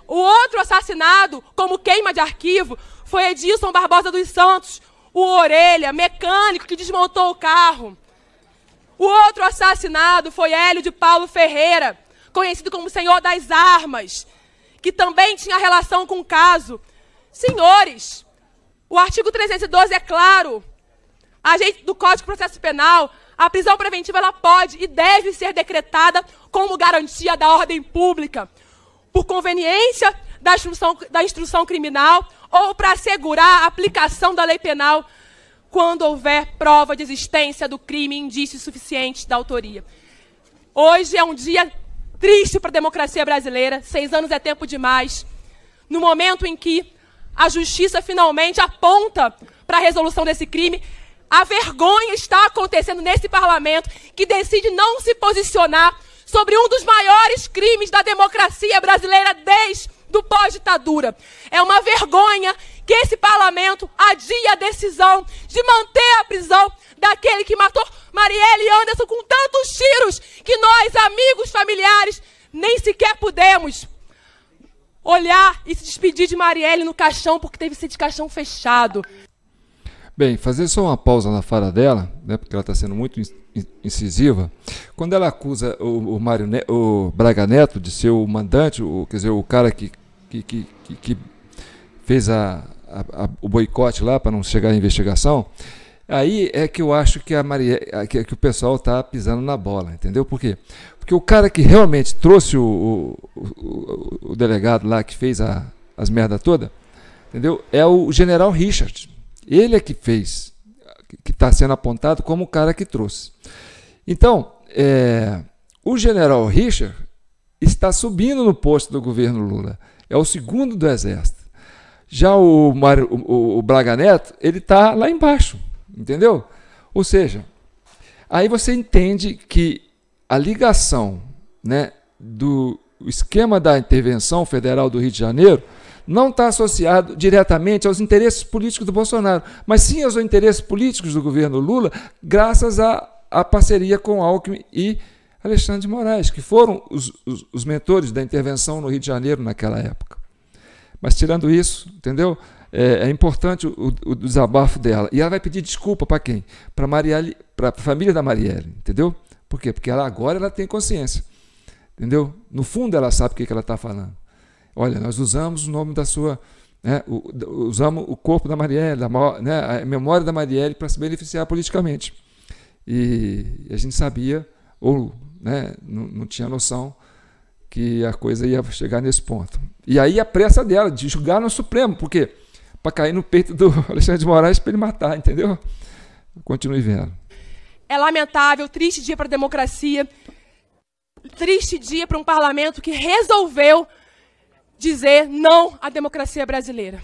O outro assassinado, como queima de arquivo, foi Edilson Barbosa dos Santos, o Orelha, mecânico que desmontou o carro. O outro assassinado foi Hélio de Paulo Ferreira, conhecido como Senhor das Armas, que também tinha relação com o caso. Senhores, o artigo 312 é claro. A gente, do Código de Processo Penal, a prisão preventiva ela pode e deve ser decretada como garantia da ordem pública, por conveniência da instrução, da instrução criminal ou para assegurar a aplicação da lei penal quando houver prova de existência do crime e indícios suficientes da autoria. Hoje é um dia triste para a democracia brasileira. Seis anos é tempo demais. No momento em que a justiça finalmente aponta para a resolução desse crime, a vergonha está acontecendo nesse parlamento que decide não se posicionar sobre um dos maiores crimes da democracia brasileira desde do pós-ditadura. É uma vergonha que esse parlamento adie a decisão de manter a prisão daquele que matou Marielle Anderson com tantos tiros que nós, amigos, familiares, nem sequer pudemos olhar e se despedir de Marielle no caixão porque teve que ser de caixão fechado. Bem, fazer só uma pausa na fala dela, né, porque ela está sendo muito incisiva. Quando ela acusa o, o, Mário ne o Braga Neto de ser o mandante, o, quer dizer, o cara que, que, que, que fez a, a, a, o boicote lá para não chegar à investigação, aí é que eu acho que, a Maria, que, que o pessoal está pisando na bola, entendeu? Por quê? Porque o cara que realmente trouxe o, o, delegado lá que fez a, as merda toda, entendeu? É o general Richard. Ele é que fez, que está sendo apontado como o cara que trouxe. Então, é, o general Richard está subindo no posto do governo Lula. É o segundo do Exército. Já o, Mário, o, o Braga Neto, ele está lá embaixo, entendeu? Ou seja, aí você entende que a ligação né, do esquema da intervenção federal do Rio de Janeiro não está associado diretamente aos interesses políticos do Bolsonaro, mas sim aos interesses políticos do governo Lula, graças à, à parceria com Alckmin e Alexandre de Moraes, que foram os, os, os, mentores da intervenção no Rio de Janeiro naquela época. Mas tirando isso, entendeu? É, é importante o, o, desabafo dela. E ela vai pedir desculpa para quem? Para para a família da Marielle, entendeu? Por quê? Porque ela agora ela tem consciência. Entendeu? No fundo ela sabe o que, que ela está falando. Olha, nós usamos o nome da sua. Né, usamos o corpo da Marielle, a, né, a memória da Marielle para se beneficiar politicamente. E a gente sabia, ou né, não, não tinha noção, que a coisa ia chegar nesse ponto. E aí a pressa dela de julgar no Supremo, por quê? Para cair no peito do Alexandre de Moraes para ele matar, entendeu? Continue vendo. É lamentável, triste dia para a democracia, triste dia para um parlamento que resolveu dizer não à democracia brasileira.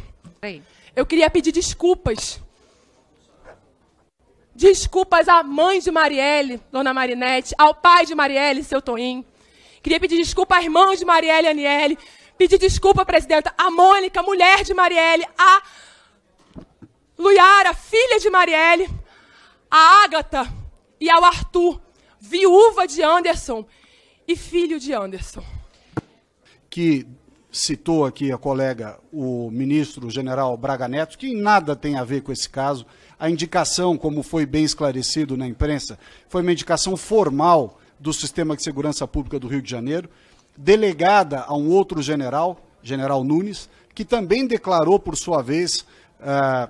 Eu queria pedir desculpas. Desculpas à mãe de Marielle, Dona Marinette, ao pai de Marielle, seu Toim. Queria pedir desculpa à irmã de Marielle, Aniele. Pedir desculpa, presidenta, à Mônica, mulher de Marielle, à Luiara, filha de Marielle, à Ágata e ao Arthur, viúva de Anderson e filho de Anderson. Que citou aqui a colega, o ministro general Braga Neto, que nada tem a ver com esse caso. A indicação, como foi bem esclarecido na imprensa, foi uma indicação formal do Sistema de Segurança Pública do Rio de Janeiro, delegada a um outro general, general Nunes, que também declarou, por sua vez, uh,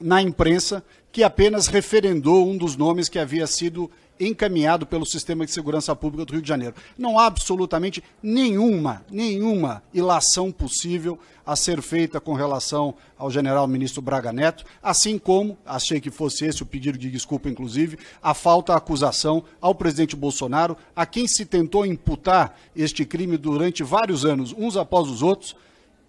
na imprensa, que apenas referendou um dos nomes que havia sido encaminhado pelo Sistema de Segurança Pública do Rio de Janeiro. Não há absolutamente nenhuma, nenhuma ilação possível a ser feita com relação ao general ministro Braga Neto, assim como, achei que fosse esse o pedido de desculpa, inclusive, a falta de acusação ao presidente Bolsonaro, a quem se tentou imputar este crime durante vários anos, uns após os outros,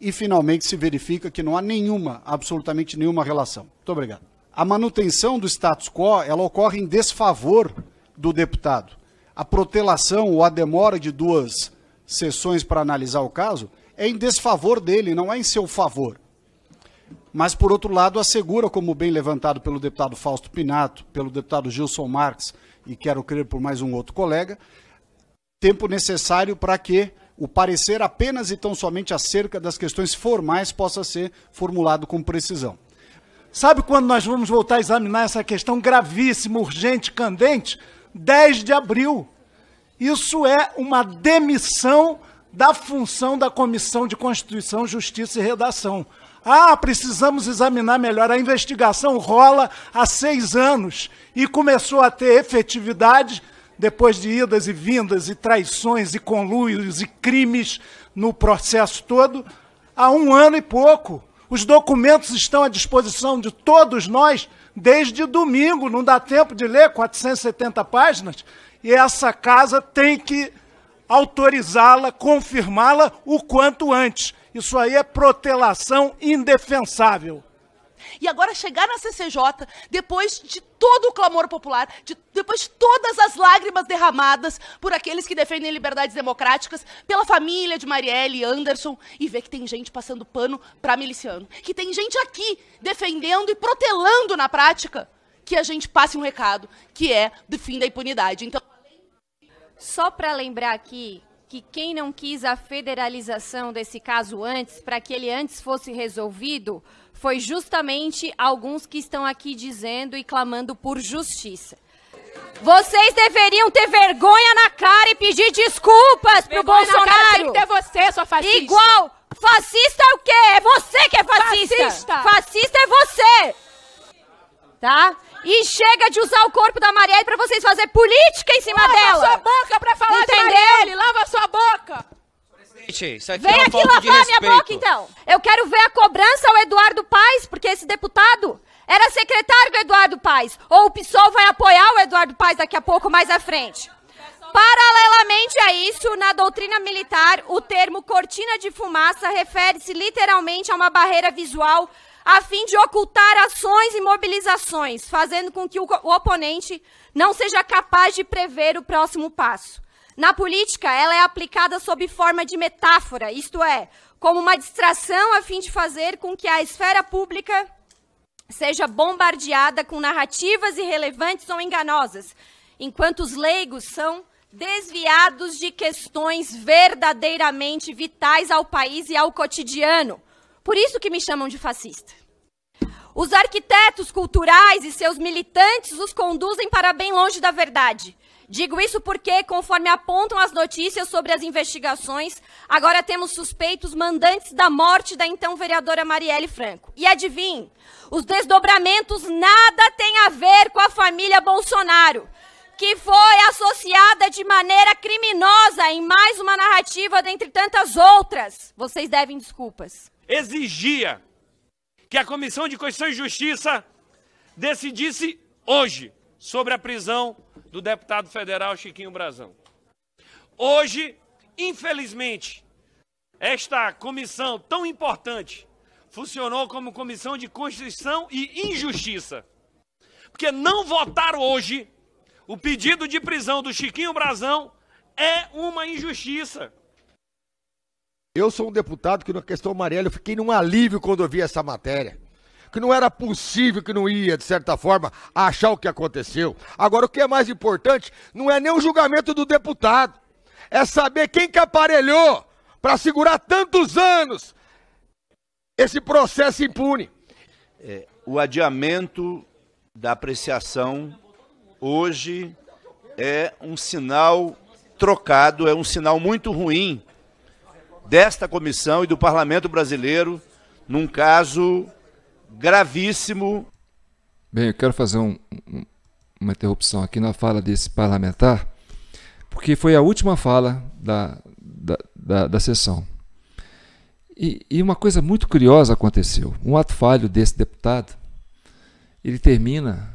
e finalmente se verifica que não há nenhuma, absolutamente nenhuma relação. Muito obrigado. A manutenção do status quo, ela ocorre em desfavor do deputado. A protelação ou a demora de duas sessões para analisar o caso é em desfavor dele, não é em seu favor. Mas, por outro lado, assegura, como bem levantado pelo deputado Fausto Pinato, pelo deputado Gilson Marques e quero crer por mais um outro colega, tempo necessário para que o parecer apenas e tão somente acerca das questões formais possa ser formulado com precisão. Sabe quando nós vamos voltar a examinar essa questão gravíssima, urgente, candente? 10 de abril. Isso é uma demissão da função da Comissão de Constituição, Justiça e Redação. Ah, precisamos examinar melhor. A investigação rola há seis anos e começou a ter efetividade depois de idas e vindas e traições e conluios e crimes no processo todo há um ano e pouco. Os documentos estão à disposição de todos nós desde domingo, não dá tempo de ler 470 páginas, e essa casa tem que autorizá-la, confirmá-la o quanto antes. Isso aí é protelação indefensável. E agora chegar na CCJ, depois de todo o clamor popular, de, depois de todas as lágrimas derramadas por aqueles que defendem liberdades democráticas, pela família de Marielle Anderson, e ver que tem gente passando pano para miliciano. Que tem gente aqui defendendo e protelando na prática que a gente passe um recado, que é do fim da impunidade. Então, só para lembrar aqui que quem não quis a federalização desse caso antes, para que ele antes fosse resolvido, foi justamente alguns que estão aqui dizendo e clamando por justiça. Vocês deveriam ter vergonha na cara e pedir desculpas pro Vergonha cara Bolsonaro. tem que ter você, sua fascista. Igual. Fascista é o quê? É você que é fascista. Fascista. Fascista é você. Tá? E chega de usar o corpo da Marielle pra vocês fazerem política em cima Lava dela. sua boca pra falar de Entendeu? Marielle, lava sua boca. Gente, isso aqui Vem é aqui lavar minha boca, então. Eu quero ver a cobrança ao Eduardo Paes, porque esse deputado era secretário do Eduardo Paes. Ou o PSOL vai apoiar o Eduardo Paes daqui a pouco, mais à frente. Paralelamente a isso, na doutrina militar, o termo cortina de fumaça refere-se literalmente a uma barreira visual a fim de ocultar ações e mobilizações, fazendo com que o oponente não seja capaz de prever o próximo passo. Na política, ela é aplicada sob forma de metáfora, isto é, como uma distração a fim de fazer com que a esfera pública seja bombardeada com narrativas irrelevantes ou enganosas, enquanto os leigos são desviados de questões verdadeiramente vitais ao país e ao cotidiano. Por isso que me chamam de fascista. Os arquitetos culturais e seus militantes os conduzem para bem longe da verdade. Digo isso porque, conforme apontam as notícias sobre as investigações, agora temos suspeitos mandantes da morte da então vereadora Marielle Franco. E adivinhe, os desdobramentos nada têm a ver com a família Bolsonaro, que foi associada de maneira criminosa em mais uma narrativa dentre tantas outras. Vocês devem desculpas. exigia que a Comissão de Constituição e Justiça decidisse hoje sobre a prisão do deputado federal Chiquinho Brazão. Hoje, infelizmente, esta comissão tão importante funcionou como comissão de Constituição e Injustiça. Porque não votar hoje o pedido de prisão do Chiquinho Brazão é uma injustiça. Eu sou um deputado que na questão Marielle eu fiquei num alívio quando eu vi essa matéria. Que não era possível que não ia, de certa forma, achar o que aconteceu. Agora, o que é mais importante não é nem o julgamento do deputado. É saber quem que aparelhou para segurar tantos anos esse processo impune. É, o adiamento da apreciação hoje é um sinal trocado, é um sinal muito ruim desta comissão e do parlamento brasileiro num caso gravíssimo. Bem, eu quero fazer um- um- uma interrupção aqui na fala desse parlamentar, porque foi a última fala da, da, da, da sessão. E, e uma coisa muito curiosa aconteceu. Um ato falho desse deputado, ele termina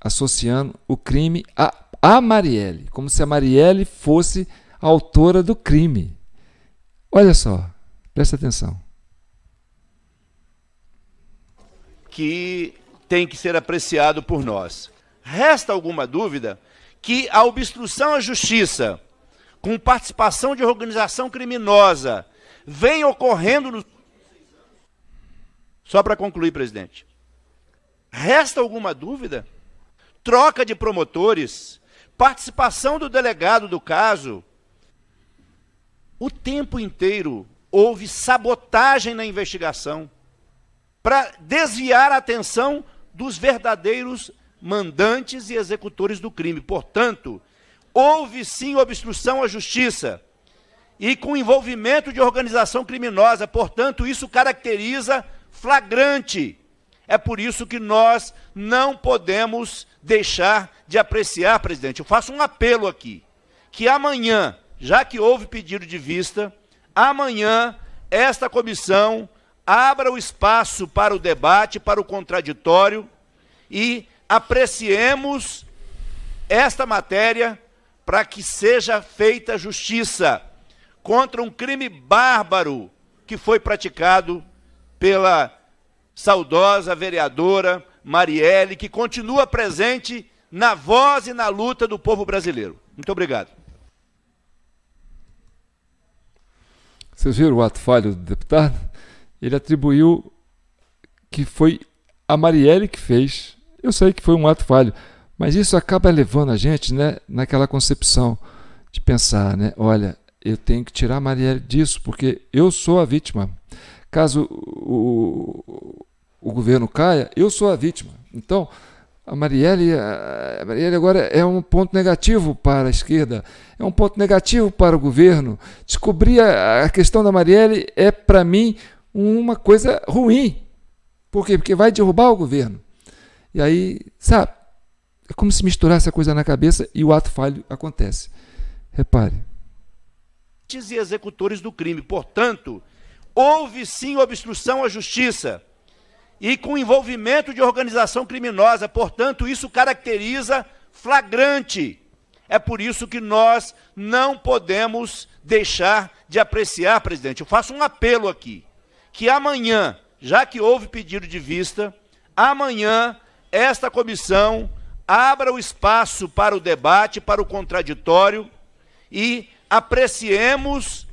associando o crime a, a Marielle, como se a Marielle fosse a autora do crime. Olha só, presta atenção. Que tem que ser apreciado por nós. Resta alguma dúvida que a obstrução à justiça, com participação de organização criminosa, vem ocorrendo no. Só para concluir, presidente. Resta alguma dúvida? Troca de promotores, participação do delegado do caso. O tempo inteiro houve sabotagem na investigação para desviar a atenção dos verdadeiros mandantes e executores do crime. Portanto, houve sim obstrução à justiça e com envolvimento de organização criminosa. Portanto, isso caracteriza flagrante. É por isso que nós não podemos deixar de apreciar, presidente. Eu faço um apelo aqui, que amanhã, já que houve pedido de vista, amanhã esta comissão abra o espaço para o debate, para o contraditório e apreciemos esta matéria para que seja feita justiça contra um crime bárbaro que foi praticado pela saudosa vereadora Marielle, que continua presente na voz e na luta do povo brasileiro. Muito obrigado. Vocês viram o ato falho do deputado? Ele atribuiu que foi a Marielle que fez. Eu sei que foi um ato falho, mas isso acaba levando a gente né, naquela concepção de pensar, né? Olha, eu tenho que tirar a Marielle disso, porque eu sou a vítima. Caso o, o governo caia, eu sou a vítima. Então, a Marielle, a Marielle agora é um ponto negativo para a esquerda, é um ponto negativo para o governo. Descobrir a, a questão da Marielle é, para mim, uma coisa ruim. Por quê? Porque vai derrubar o governo. E aí, sabe, é como se misturasse a coisa na cabeça e o ato falho acontece. Repare. E executores do crime. Portanto, houve sim obstrução à justiça e com envolvimento de organização criminosa. Portanto, isso caracteriza flagrante. É por isso que nós não podemos deixar de apreciar, presidente. Eu faço um apelo aqui, que amanhã, já que houve pedido de vista, amanhã esta comissão abra o espaço para o debate, para o contraditório e apreciemos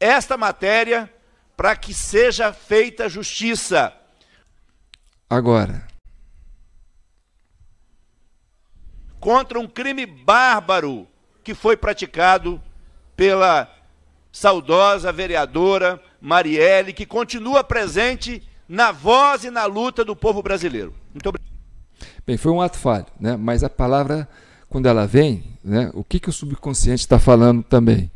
esta matéria para que seja feita justiça agora. Contra um crime bárbaro que foi praticado pela saudosa vereadora Marielle, que continua presente na voz e na luta do povo brasileiro. Muito obrigado. Bem, foi um ato falho, né? mas a palavra, quando ela vem, né? o que, que o subconsciente está falando também?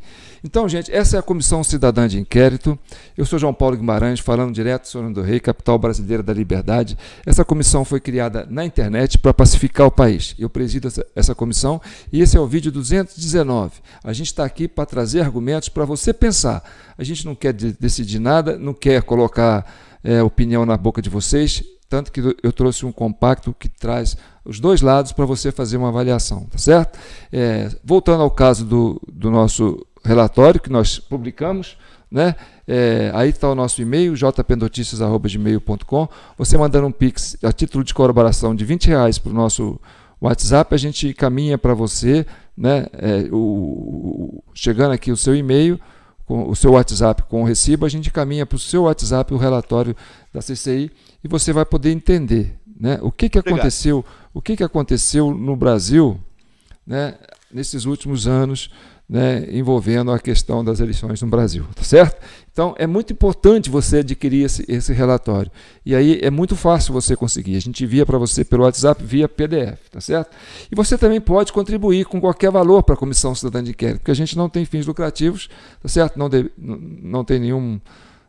Então, gente, essa é a Comissão Cidadã de Inquérito. Eu sou João Paulo Guimarães, falando direto Sorão do Rei, capital brasileira da liberdade. Essa comissão foi criada na internet para pacificar o país. Eu presido essa, essa comissão e esse é o vídeo 219. A gente está aqui para trazer argumentos para você pensar. A gente não quer de decidir nada, não quer colocar é, opinião na boca de vocês, tanto que eu trouxe um compacto que traz os dois lados para você fazer uma avaliação, tá certo? É, voltando ao caso do, do nosso relatório que nós publicamos, né? É, aí está o nosso e-mail, jpnoticias.gmail.com. Você mandando um pix a título de colaboração de 20 reais para o nosso WhatsApp, a gente caminha para você, né? É, o, o, chegando aqui o seu e-mail, com o seu WhatsApp com o recibo, a gente caminha para o seu WhatsApp o relatório da CCI e você vai poder entender né? o que, que aconteceu, o que, que aconteceu no Brasil né? nesses últimos anos né, envolvendo a questão das eleições no Brasil, tá certo? Então é muito importante você adquirir esse, esse relatório. E aí é muito fácil você conseguir. A gente envia para você pelo WhatsApp via PDF, tá certo? E você também pode contribuir com qualquer valor para a Comissão Cidadã de Inquérito, porque a gente não tem fins lucrativos, tá certo? Não, de, não tem nenhum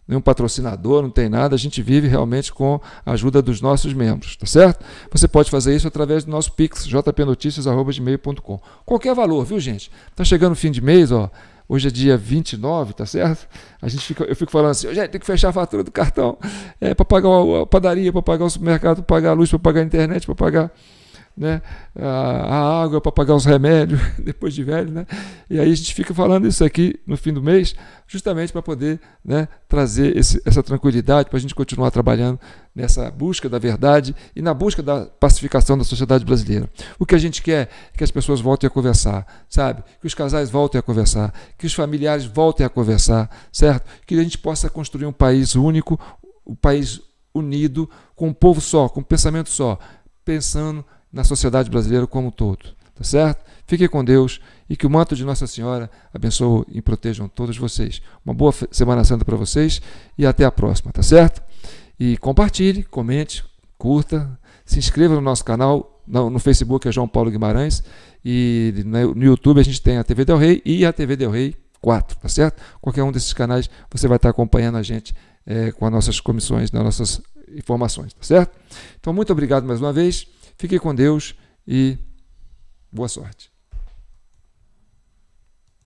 nenhum patrocinador, não tem nada, a gente vive realmente com a ajuda dos nossos membros, tá certo? Você pode fazer isso através do nosso Pix, jpnoticias.gmail.com. Qualquer valor, viu, gente? Tá chegando o fim de mês, ó. Hoje é dia 29, tá certo? A gente fica, eu fico falando assim, gente, tem que fechar a fatura do cartão. É para pagar a padaria, para pagar o supermercado, para pagar a luz, para pagar a internet, para pagar né? a, água para pagar os remédios depois de velho. Né? E aí a gente fica falando isso aqui no fim do mês, justamente para poder né, trazer esse, essa tranquilidade, para a gente continuar trabalhando nessa busca da verdade e na busca da pacificação da sociedade brasileira. O que a gente quer é que as pessoas voltem a conversar, sabe? Que os casais voltem a conversar, que os familiares voltem a conversar, certo? Que a gente possa construir um país único, um país unido, com um povo só, com um pensamento só, pensando na sociedade brasileira como um todo. Tá certo? Fiquem com Deus e que o manto de Nossa Senhora abençoe e protejam todos vocês. Uma boa Semana Santa para vocês e até a próxima, tá certo? E compartilhe, comente, curta, se inscreva no nosso canal, no, Facebook é João Paulo Guimarães e no YouTube a gente tem a TV Del Rey e a TV Del Rey 4, tá certo? Qualquer um desses canais você vai estar acompanhando a gente é, com as nossas comissões, nas nossas informações, tá certo? Então, muito obrigado mais uma vez. Fique com Deus e boa sorte.